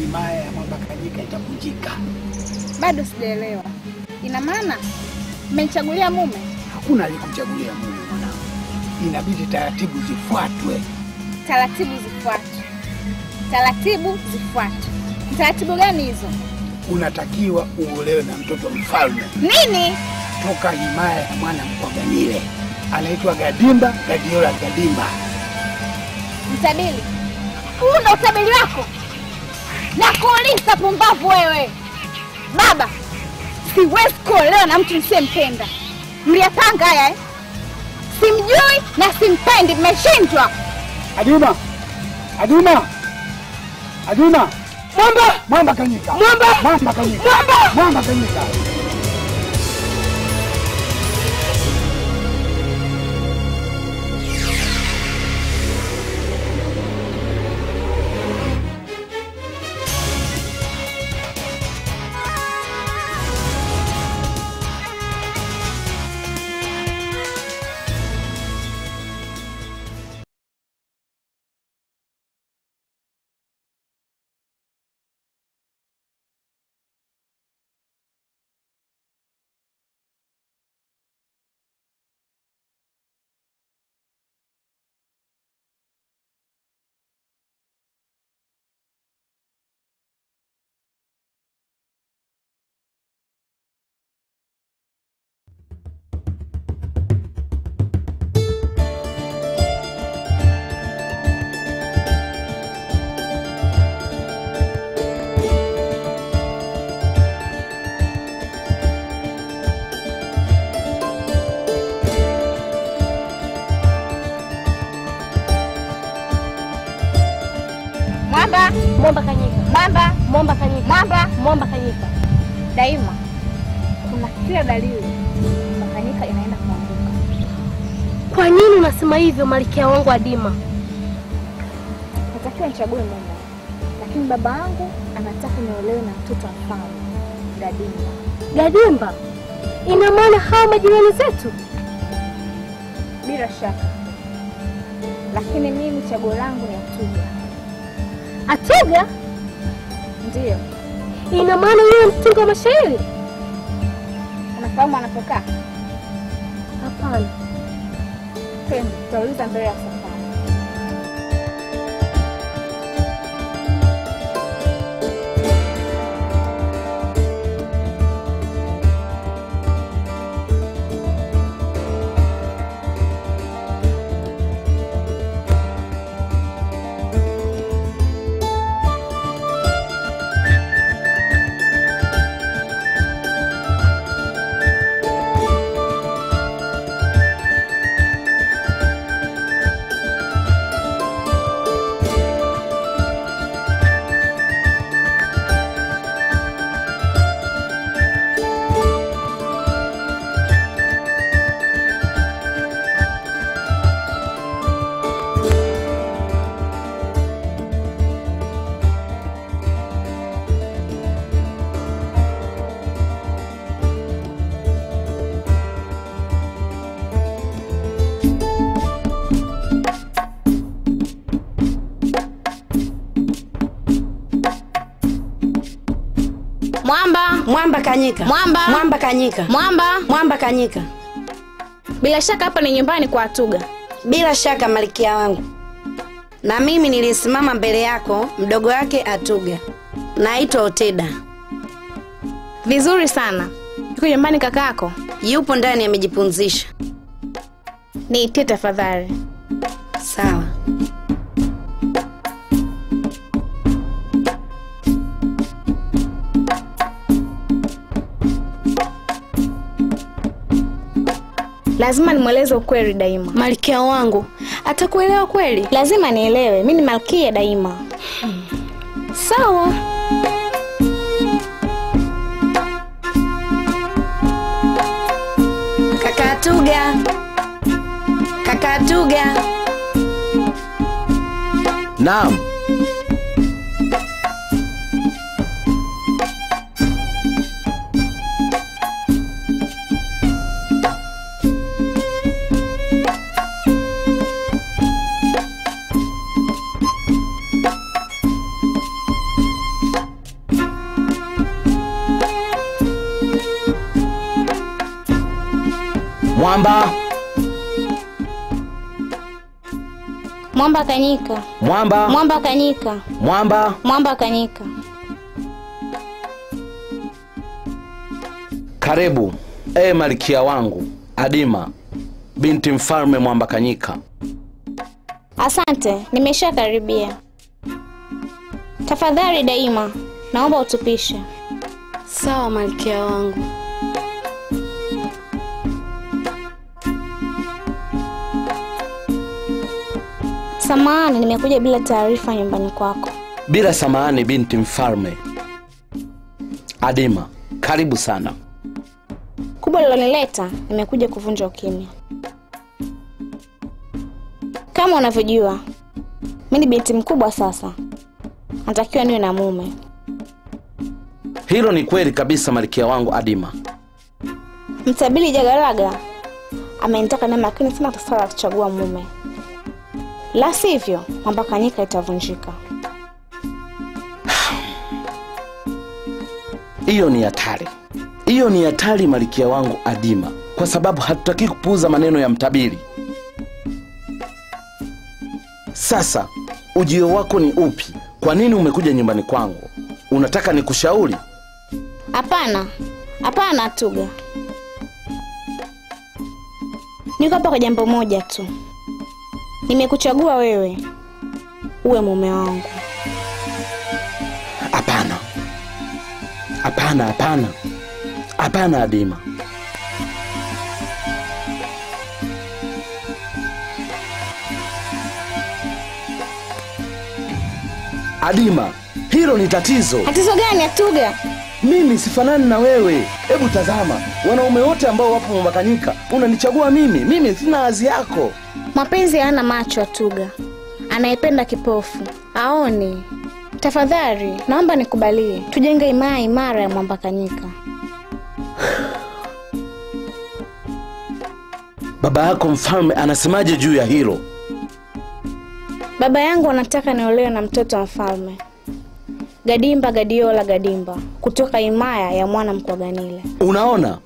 himaya ya Mwambakanyika itavunjika. Bado sijaelewa. Ina maana mmenichagulia mume? Hakuna aliyekuchagulia mume mwanangu, inabidi taratibu zifuatwe. Taratibu zifuatwe, taratibu zifuatwe. Taratibu gani hizo? Unatakiwa uolewe na mtoto mfalme Nini? toka himaya ya mwana Mpaganile, anaitwa Gadimba Gadiola Gadimba. Mtabili, huu ndo utabili wako? Nakuuliza pumbavu wewe! Baba, siwezi kuolewa na mtu nisiyempenda. Mliyapanga haya eh? Simjui na simpendi, mmeshindwa. Adima, Adima, Adima, Mwamba, mwamba Kanyika, Mwamba! mwamba Kanyika, Mwamba! mwamba Kanyika. Mwamba, mwamba Kanyika, mwamba, mwamba Kanyika, mwamba, mwamba Kanyika. Daima kuna kila dalili mwamba Kanyika inaenda kuanguka. Kwa nini unasema hivyo, malikia wangu Adima? Natakiwa nichague mume, lakini baba yangu anataka niolewe na mtoto wa mfalme Gadimba. Gadimba, ina maana hawa majirani zetu? Bila shaka, lakini mimi chaguo langu ni Atuga. Atuga, Ndiyo, ina maana yeye mtunga wa mashairi? unafahamu anapokaa? Hapana. Twende, tutauliza mbele ya safari. Kanyika. Mwamba. Mwamba kanyika. Mwamba. Mwamba kanyika. Bila shaka hapa ni nyumbani kwa Atuga. Bila shaka malikia wangu, na mimi nilisimama mbele yako, mdogo wake Atuga. Naitwa Oteda. Vizuri sana. Yuko nyumbani kakaako? Yupo ndani amejipunzisha. Niitie tafadhali. Lazima nimweleze ukweli daima. Malkia wangu, atakuelewa kweli? Lazima nielewe, mi ni malkia daima. Sawa. Kakatuga, kakatuga. Kaka Naam. Mwamba, Mwamba kanyika. mwamba, Mwamba kanyika. mwamba. Mwamba kanyika. Karibu e malikia wangu Adima, binti mfalme Mwamba Kanyika. Asante, nimeshakaribia. Tafadhali daima, naomba utupishe. Sawa malkia wangu. Samahani, nimekuja bila taarifa nyumbani kwako. Bila samahani, binti mfalme Adima, karibu sana. Kubwa lilonileta, nimekuja kuvunja ukimya. Kama unavyojua, mi ni binti mkubwa sasa, natakiwa niwe na mume. Hilo ni kweli kabisa, malikia wangu Adima. Mtabili Jagaraga amenitaka naye lakini la kuchagua mume, la sivyo Kanyika itavunjika. Hiyo ni hatari, hiyo ni hatari, malikia wangu Adima, kwa sababu hatutaki kupuuza maneno ya mtabiri. Sasa ujio wako ni upi? Kwa nini umekuja nyumbani kwangu? Unataka nikushauri? Hapana, hapana Tuga, niko hapa kwa jambo moja tu. Nimekuchagua wewe uwe mume wangu. Hapana, hapana, hapana, hapana, Adima. Adima, hilo ni tatizo. Tatizo gani Atuga? Mimi sifanani na wewe. Hebu tazama, wanaume wote ambao wapo Mwambakanyika unanichagua mimi. Mimi sina azi yako. Mapenzi hayana macho Atuga, anayependa kipofu aoni. Tafadhali naomba nikubalie, tujenge imaya imara ya Mwamba Kanyika. Baba yako mfalme anasemaje juu ya hilo? Baba yangu anataka niolewe na mtoto wa mfalme Gadimba Gadiola Gadimba kutoka imaya ya mwana Mkwaganile. Unaona,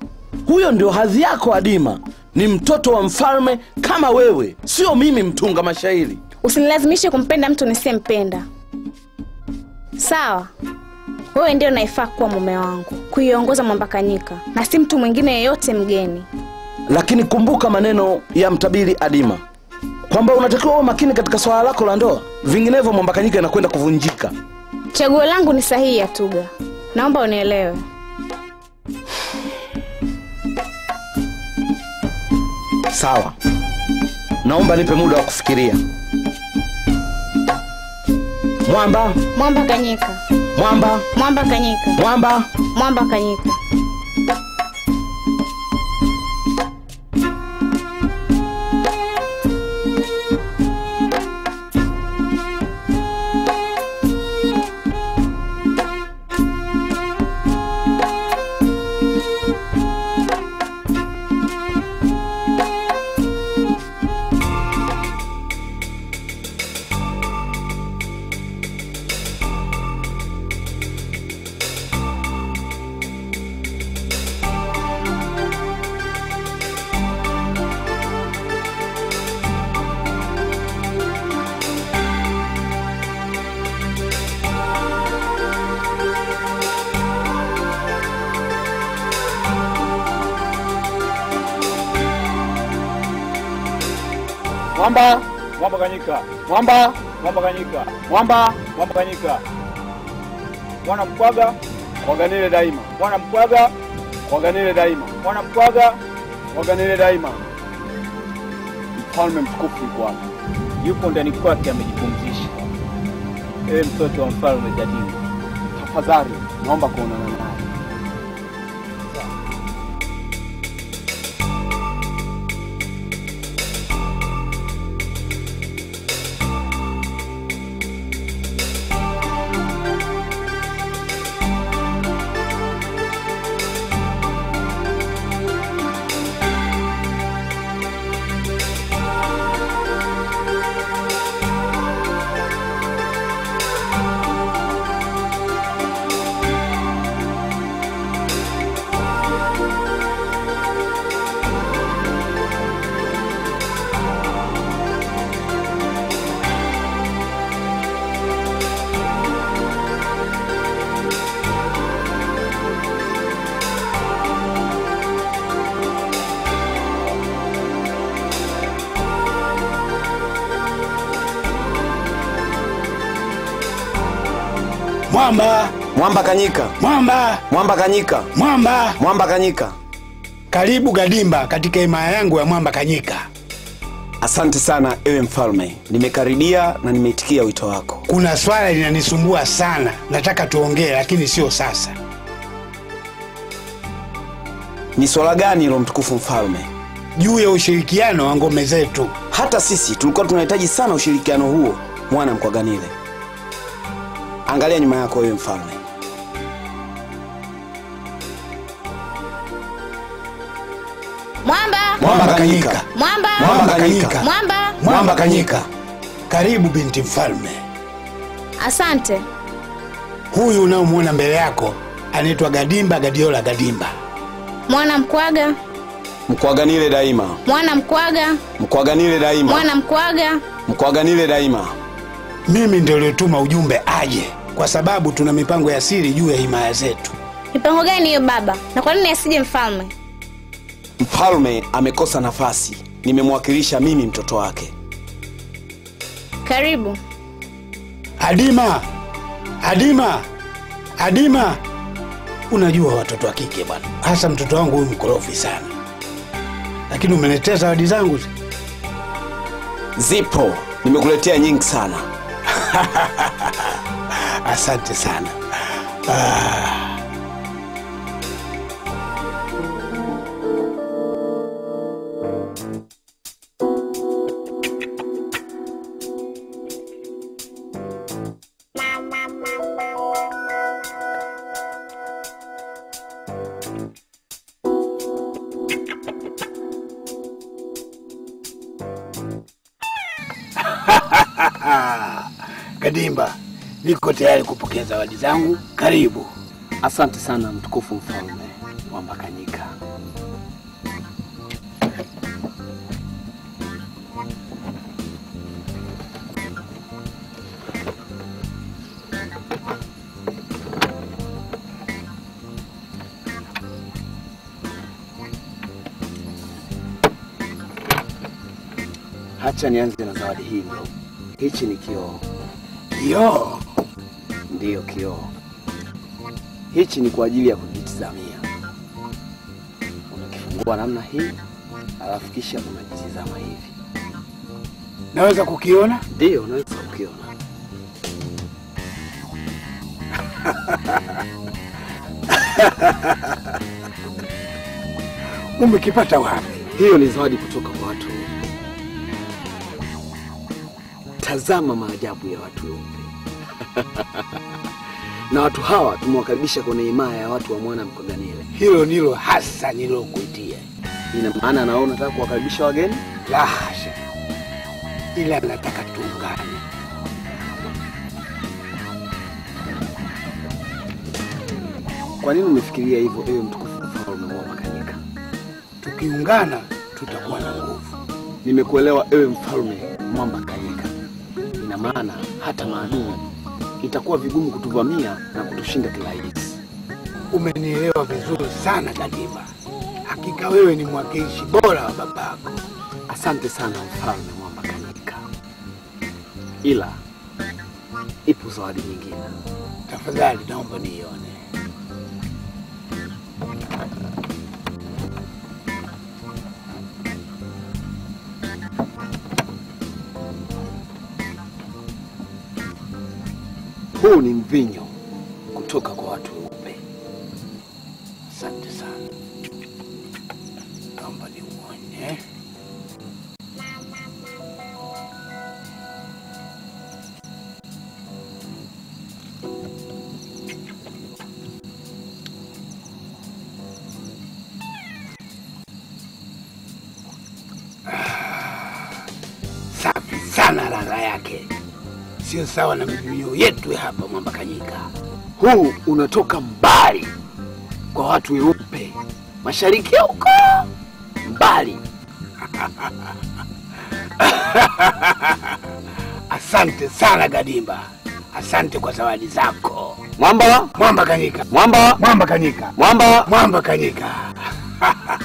huyo ndio hadhi yako Adima. Ni mtoto wa mfalme kama wewe, sio mimi mtunga mashairi. Usinilazimishe kumpenda mtu nisiyempenda, sawa? Wewe ndio naifaa kuwa mume wangu, kuiongoza Mwambakanyika na si mtu mwingine yeyote mgeni. Lakini kumbuka maneno ya mtabiri Adima kwamba unatakiwa uwe makini katika swala lako la ndoa, vinginevyo Mwambakanyika inakwenda kuvunjika. Chaguo langu ni sahihi, ya tuga naomba unielewe. Sawa, naomba nipe muda wa kufikiria. Mwamba, Mwamba Kanyika, mwamba, Mwamba Kanyika, mwamba. Mwamba Kanyika. Mwamba, Mwamba Kanyika. Mwamba, Mwamba Kanyika. Mwana Mkwaga, waganile daima. Bwana Mkwaga, waganile daima. Mwana Mkwaga, waganile daima. Mfalme mtukufu yuko yupo ndani kwake amejipumzisha. Ewe mtoto wa mfalme Jadini, tafadhali naomba kuonana naye. Mwamba, Kanyika. Mwamba, Mwamba Kanyika. Mwamba. Mwamba Kanyika. Karibu Gadimba katika himaya yangu ya Mwamba Kanyika. Asante sana ewe mfalme, nimekaribia na nimeitikia wito wako. Kuna swala linanisumbua sana, nataka tuongee, lakini sio sasa. Ni swala gani hilo mtukufu mfalme? Juu ya ushirikiano wa ngome zetu. Hata sisi tulikuwa tunahitaji sana ushirikiano huo, mwana Mkwaganile. Angalia nyuma yako ewe mfalme. Kanyika. Mwamba, Mwamba Kanyika. Mwamba. Mwamba Kanyika. Karibu binti mfalme. Asante. Huyu unaomwona mbele yako anaitwa Gadimba Gadiola Gadimba. Mwana Mkwaga, Mkwaganile daima. Mwana Mkwaga, Mkwaganile daima. Mwana Mkwaga. Mkwaganile daima. Mimi ndio niliyotuma ujumbe aje, kwa sababu tuna mipango ya siri juu ya himaya zetu. Mipango gani hiyo baba? Na kwa nini asije mfalme? Mfalme amekosa nafasi, nimemwakilisha mimi mtoto wake. Karibu. Adima, Adima, Adima, unajua watoto wa kike bwana, hasa mtoto wangu huyu mkorofi sana, lakini umeletea zawadi zangu. Zipo, nimekuletea nyingi sana. Asante sana. Ah. Kadimba, niko tayari kupokea zawadi zangu. Karibu. Asante sana mtukufu mfalme wa Mbakanyika. Hacha nianze na zawadi hii ndogo. Hichi ni kioo. Kioo? Ndiyo, kioo. Hichi ni kwa ajili ya kujitizamia. Unakifungua namna hii, alafu kisha unajitizama hivi. Naweza kukiona? Ndiyo, unaweza kukiona. Umekipata wapi? Hiyo ni zawadi Tazama maajabu ya watu weupe. na watu hawa tumewakaribisha kwenye himaya ya watu wa mwana Mkoganile. Hilo nilo hasa nilokuitia. Ina maana naona nataka kuwakaribisha wageni? La hasha, ila nataka tuungane. Kwa nini umefikiria hivyo, ewe mtukufu mfalme wa Makanyika? Tukiungana tutakuwa na nguvu. Nimekuelewa ewe mfalme Mwamba maana hata maadui itakuwa vigumu kutuvamia na kutushinda kirahisi. Umenielewa vizuri sana Gadimba. Hakika wewe ni mwakilishi bora wa babako. Asante sana mfalme Mwamba Kanika, ila ipo zawadi nyingine. Tafadhali naomba niione. Huu ni mvinyo kutoka kwa watu weupe. Asante sana, naomba niuone. Ah, Safi sana ladha yake, sio sawa na mivinyo yetu hapa Mwamba Kanyika. Huu unatoka mbali kwa watu weupe, mashariki huko mbali. Asante sana Gadimba, asante kwa zawadi zako. Mwamba, Mwamba Kanyika, Mwamba, Mwamba Kanyika, Mwamba, Mwamba Kanyika.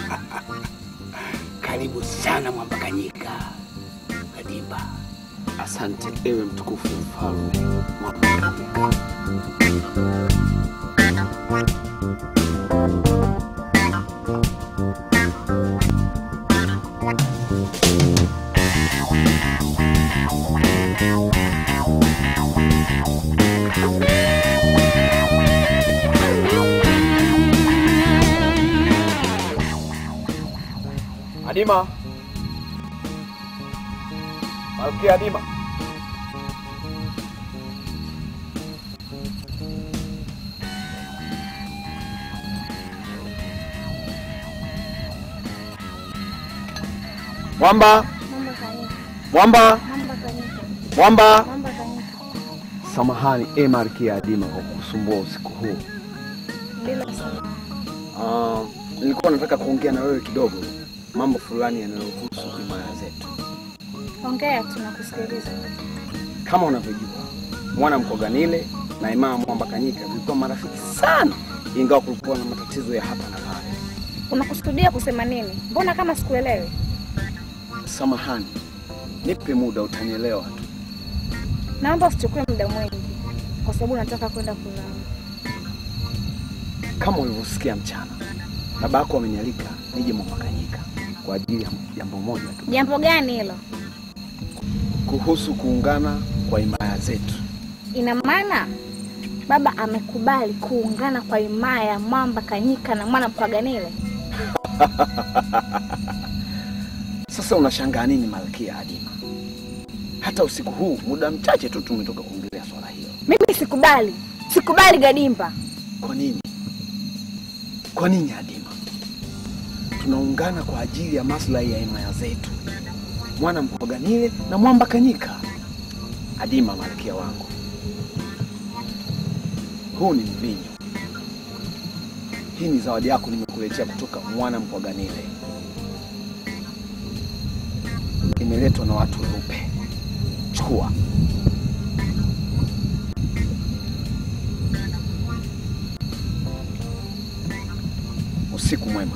Asante ewe mtukufu mfalme. Adima, Malkia Adima, Mwamba, Mwamba Mwamba, Mwamba Mwamba. Mwamba Samahani e Malkia Adima kwa kusumbua usiku huu. Bila sana. Uh, nilikuwa nataka kuongea na wewe kidogo mambo fulani yanayohusu imani zetu. Ongea tunakusikiliza. Kama unavyojua, mwana Mkoganile na Imama Mwamba Kanyika tulikuwa marafiki sana, ingawa kulikuwa na matatizo ya hapa na pale. Unakusudia kusema nini? Mbona kama sikuelewi? Samahani, nipe muda, utanielewa tu. Naomba usichukue muda mwingi kwa sababu nataka kwenda kulala. Kama ulivyosikia mchana, baba yako amenialika nije Mwakanyika kwa ajili ya jambo moja tu, Jambo gani hilo? kuhusu kuungana kwa himaya zetu. Ina maana baba amekubali kuungana kwa himaya ya Mwamba Kanyika na mwana Mpaganile? Sasa unashangaa nini, Malkia Adima? Hata usiku huu muda mchache tu tumetoka kuongelea swala hilo. Mimi sikubali, sikubali Gadimba. Kwa nini? Kwa nini Adima? Tunaungana kwa ajili ya maslahi ya himaya zetu, mwana Mkoganile na Mwamba Kanyika. Adima, malkia wangu, huu ni mvinyo. Hii ni zawadi yako nimekuletea kutoka mwana Mpaganile, imeletwa na watu weupe. Chukua. Usiku mwema.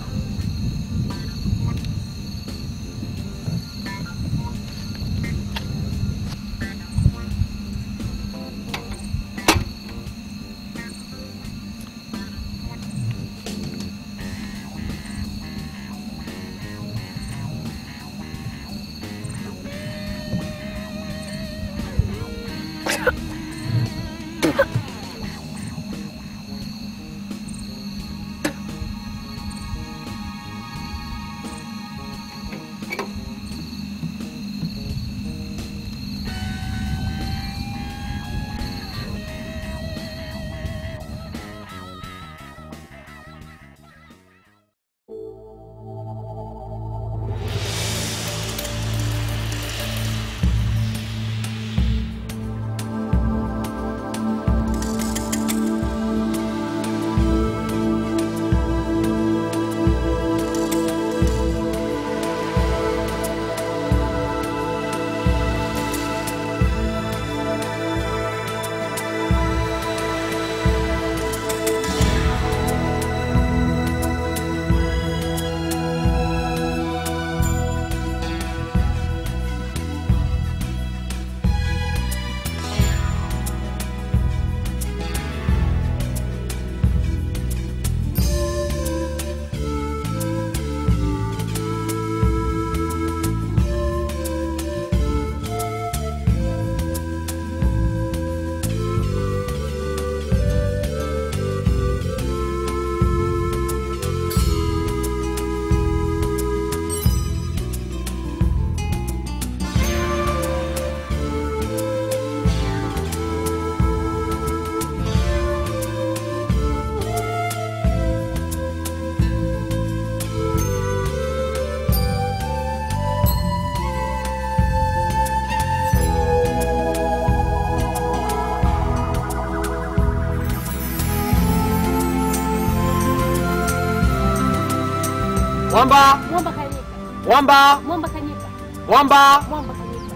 Mwamba, Mwamba Kanyika. Mwamba. Mwamba Kanyika.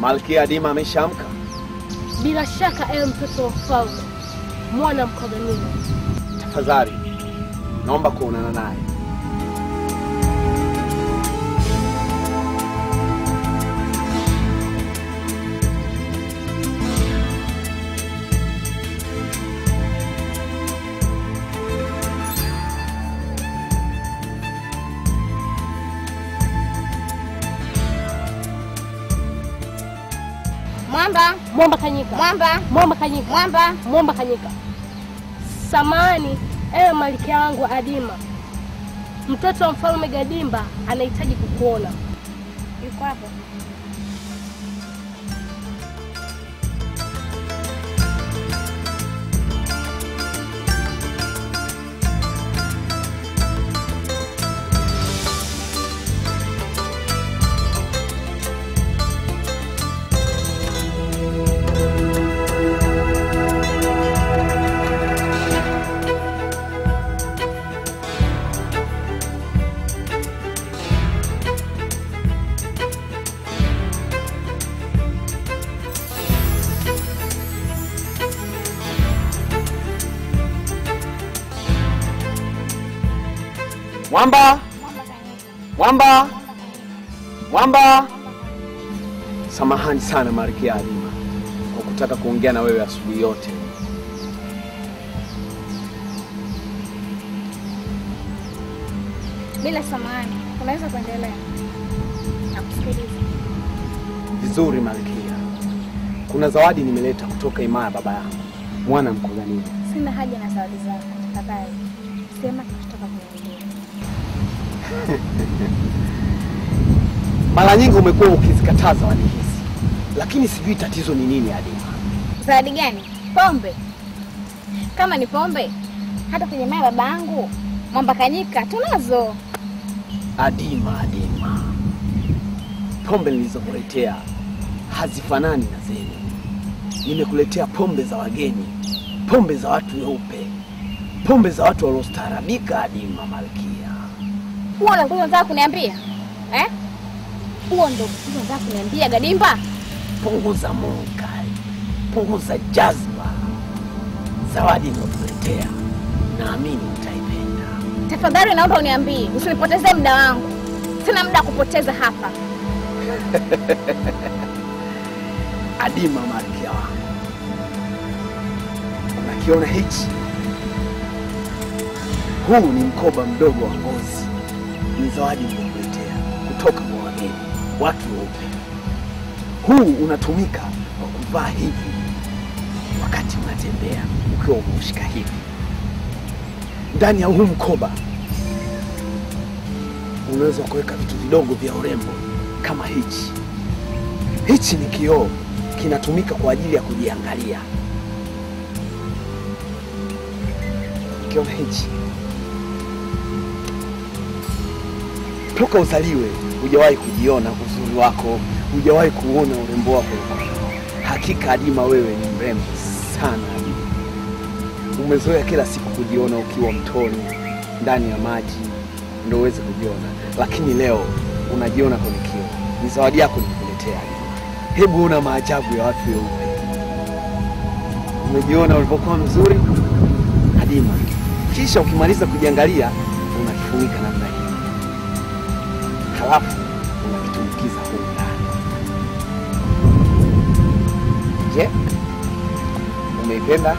Malkia Adima ameshaamka. Bila shaka ewe mtoto wa mfalme, mwana mkoganini. Tafadhali naomba kuonana naye. Mwamba. Kanyika. Mwamba. Mwamba Kanyika. Mwamba. Mwamba Kanyika. Samani, ewe malkia wangu Adima, mtoto wa mfalme Gadimba anahitaji kukuona. Yuko hapo. Mwamba, Mwamba, Mwamba. Samahani sana Malkia Halima kwa kutaka kuongea na wewe asubuhi yote. Bila samahani, unaweza kuendelea. Nakusikiliza. Vizuri Malkia, kuna zawadi nimeleta kutoka himaya baba yangu mwana mkulania. Sina haja na zawadi Mara nyingi umekuwa ukizikataza wali hizi, lakini sijui tatizo ni nini Adima. Zawadi gani? Pombe? Kama ni pombe, hata kwenye maya baba yangu Mwamba Kanyika tunazo. Adima, Adima, pombe nilizokuletea hazifanani na zenu. Nimekuletea pombe za wageni, pombe za watu weupe, pombe za watu waliostaarabika. Adima Malkia, Huo ndo unataka kuniambia eh? Huo ndo unataka kuniambia Gadimba? punguza munkari, punguza jazba. Zawadi nakuletea naamini utaipenda. Tafadhali naomba uniambie, usinipotezee muda wangu. Sina muda wa kupoteza hapa. Adima Malkia wangu, unakiona hichi? Huu ni mkoba mdogo wa ngozi, zawadi niliyokuletea kutoka kwa wageni, watu weupe. Huu unatumika kwa kuvaa hivi wakati unatembea ukiwa umeushika hivi. Ndani ya huu mkoba unaweza kuweka vitu vidogo vya urembo kama hichi. Hichi ni kioo, kinatumika kwa ajili ya kujiangalia. Ukiona hichi, toka uzaliwe hujawahi kujiona uzuri wako, hujawahi kuona urembo wako. Hakika Adima, wewe ni mrembo sana. Umezoea kila siku kujiona ukiwa mtoni, ndani ya maji, ndo uweze kujiona, lakini leo unajiona kwenye kioo. Ni zawadi yako nikuletea Adima. Hebu ona maajabu ya watu weupe. Umejiona ulipokuwa mzuri Adima, kisha ukimaliza kujiangalia unafunika namna halafu unavitumbukiza huko ndani. Je, umeipenda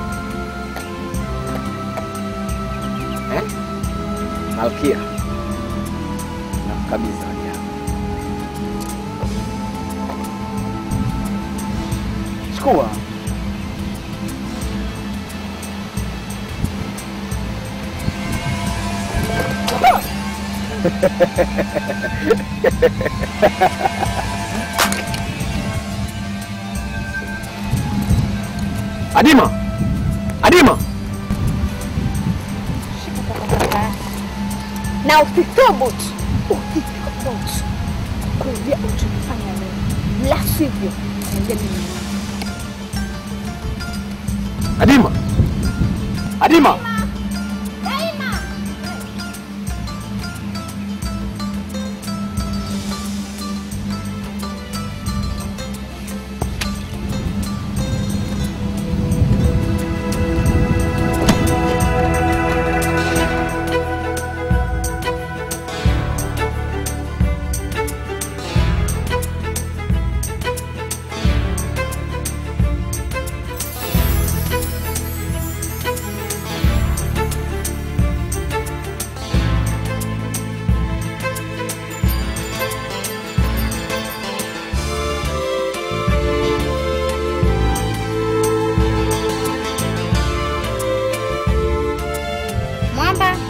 eh? Malkia, nakukabidhi zawadi yako. Chukua. Adima! Adima! Na usithubutu, usithubutu kurudia ulichokifanya leo, la sivyo. Adima! Adima!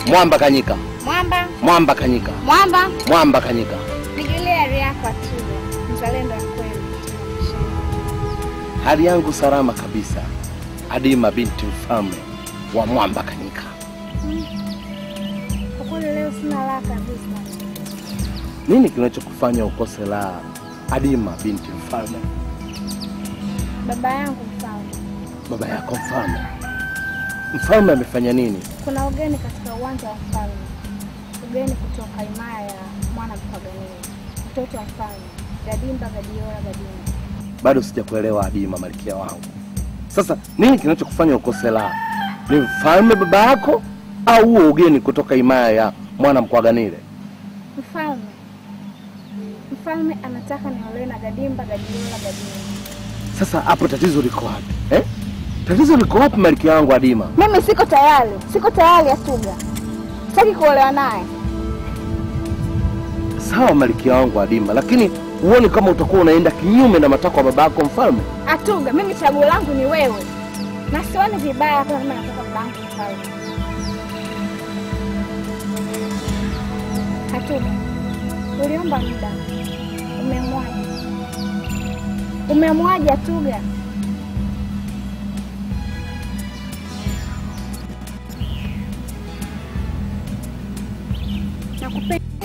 Mwamba Kanyika, Mwamba, Mwamba Kanyika, Mwamba, Mwamba Kanyika. nijulie hali yako Atuga, mzalendo wa kweli katika yangu. Hali yangu salama kabisa. Adima binti mfalme wa Mwamba Kanyika. Kwa leo sina raha kabisa. Nini kinachokufanya ukose la Adima binti mfalme? Baba yangu mfalme, Baba yako mfalme, mfalme amefanya nini? kuna ugeni katika uwanja wa mfalme, ugeni kutoka himaya ya mwana Mpaganini, mtoto wa mfalme Gadimba Gadiora Gadimba. Bado sijakuelewa Adima, malkia wangu. Sasa nini kinachokufanya ukose raha? Ni mfalme baba yako au huo ugeni kutoka himaya ya mwana Mkwaganile? Mfalme, mfalme anataka niolewe na Gadimba Gadiora Gadimba. Sasa hapo tatizo liko wapi eh? Tatizo liko wapi malkia wangu Adima? Mimi siko tayari, siko tayari Asuga, sitaki kuolewa naye. Sawa malkia wangu Adima, lakini huoni kama utakuwa unaenda kinyume na matakwa ya baba yako mfalme? Atuga, mimi chaguo langu ni wewe, na sioni vibaya kama mimi nataka babangu mfalme. Atuga, uliomba muda, umemwaje? Umemwaje Atuga?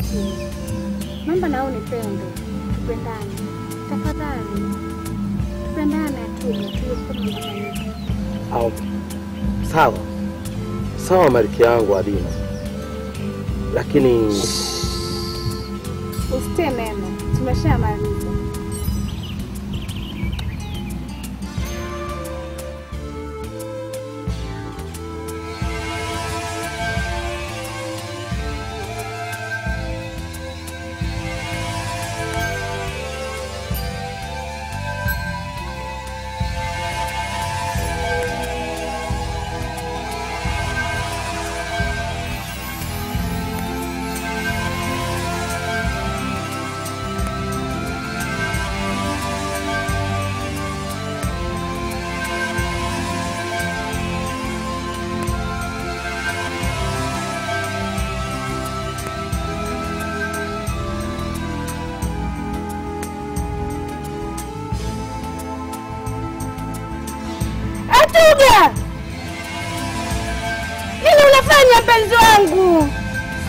Nakupenda naomba na wewe unipende, tupendane. Tafadhali, tupendane Atuga, kama sawa. Sawa, mariki yangu adina lakini Usitie neno, tumeshamaliza.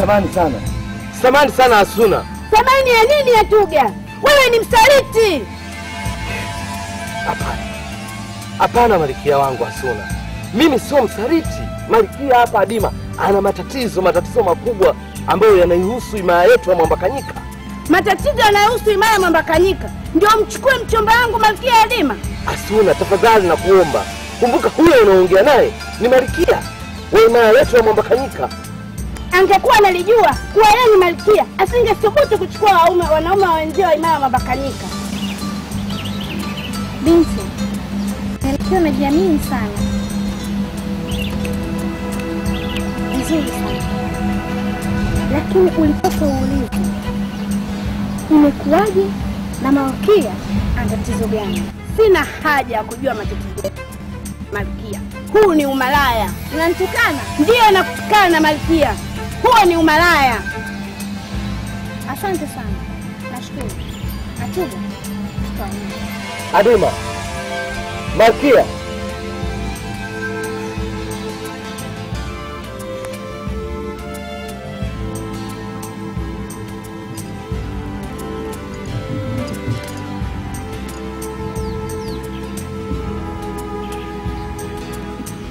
Samani sana, samani sana Asuna. Samani ya nini ya Tuga? Wewe ni msaliti. Hapana, hapana, malikia wangu Asuna, mimi sio msaliti. Malikia hapa Adima ana matatizo, matatizo makubwa ambayo yanaihusu imaya yetu ya Mwambakanyika. Matatizo yanayohusu imaya ya Mwambakanyika ndio mchukue mchumba wangu malikia Adima? Asuna, tafadhali nakuomba, kumbuka huyo unaongea naye ni malikia wa imaya yetu ya Mwambakanyika. Angekuwa analijua kuwa yeye ni malkia, asingethubutu kuchukua waume wanaume wenzio wa imara mabakanika. Binti, malkia unajiamini sana, vizuri sana, lakini ulipaswa uulizi, imekuwaje na malkia ana tatizo gani? Sina haja ya kujua matatizo malkia. Huu ni umalaya. Unanitukana? Ndiyo, nakutukana na malkia. Huo ni umalaya. Asante sana, nashukuru. Atubu. Adima, malkia,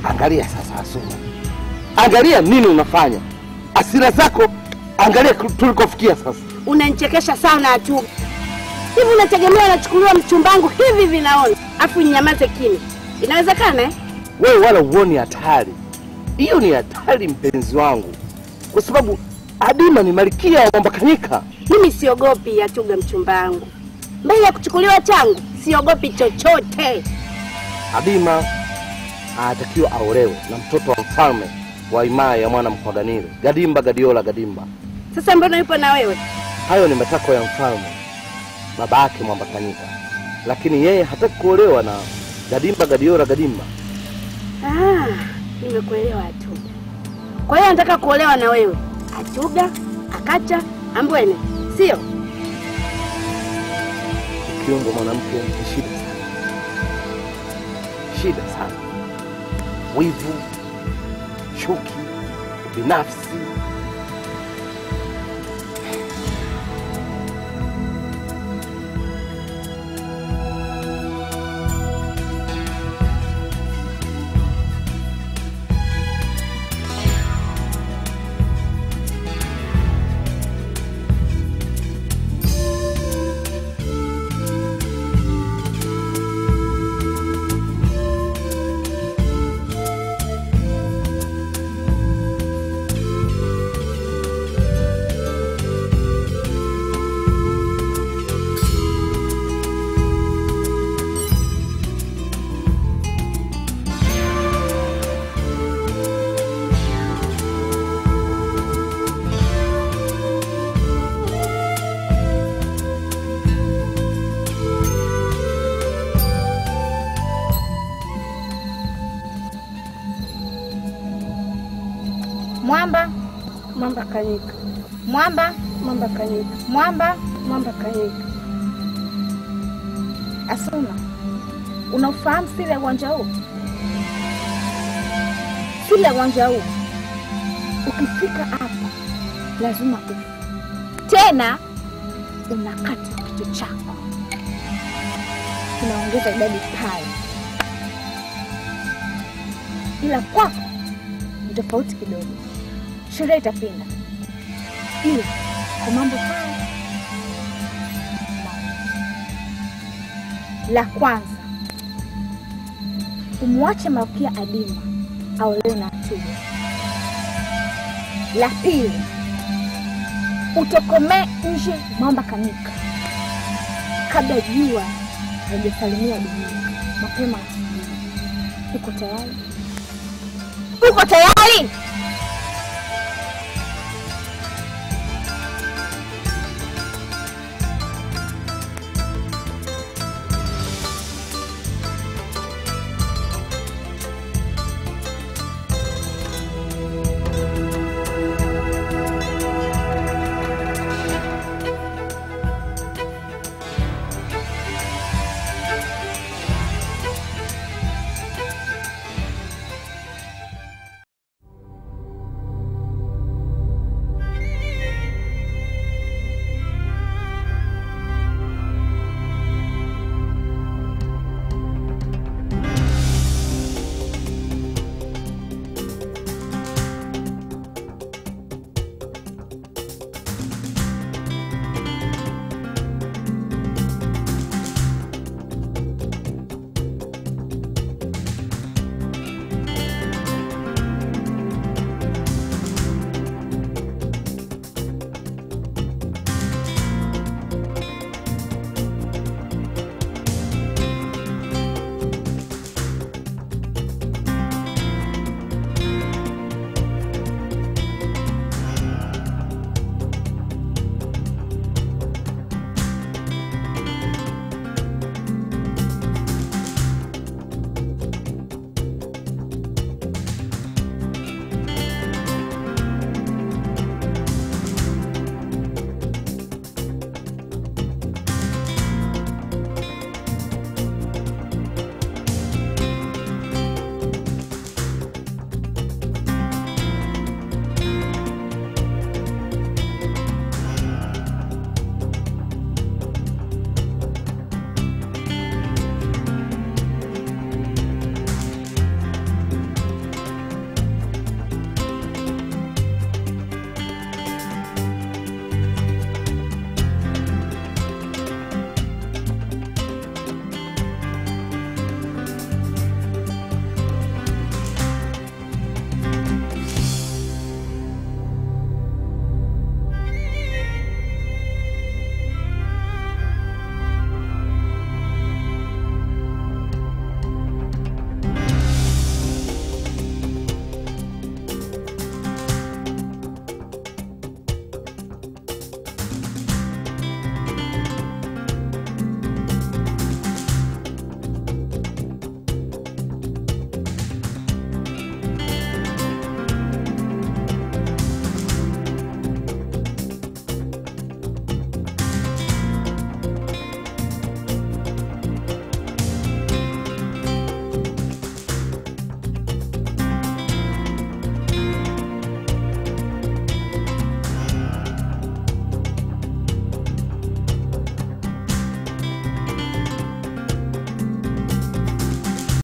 angalia sasa Asuma, angalia nini unafanya, asira zako, angalia tulikofikia sasa. Unanichekesha sana tu. Hivi unategemea anachukuliwa mchumbangu hivi vinaona, naona, afu nyamaze kimya? Inawezekana eh? wewe wala huoni hatari hiyo. Ni hatari mpenzi wangu, kwa sababu Adima ni malkia wa Mambakanyika. Mimi siogopi Atuga, mchumba wangu. Mbele ya kuchukuliwa changu siogopi chochote. Adima anatakiwa aolewe na mtoto wa mfalme wa himaya ya mwana Mpaganile, Gadimba Gadiola Gadimba. Sasa mbona yupo na wewe? Hayo ni matako ya mfalme baba yake Mwambatanyika, lakini yeye hataki kuolewa na Gadimba Gadiola Gadimba. Ah, nimekuelewa Atuga. Kwa hiyo anataka kuolewa na wewe, Atuga, Akacha, Ambwene, sio? Kiungo mwanamke ni shida sana, shida sana, wivu, chuki, ubinafsi mwamba. mwamba kanyika. Asuma, unaufahamu siri ya uwanja huu? Ya uwanja huu, ukifika hapa lazima ufe, tena unakata kichwa chako, tunaongeza idadi pale, ila kwako ni tofauti kidogo. Sheria itapinda, ila kwa mambo la kwanza umwache Malkia Adima aolewe na Atuga. La pili utokomee nje Mwamba kanika kabla jua halijasalimia dunia mapema. Uko tayari? Uko tayari?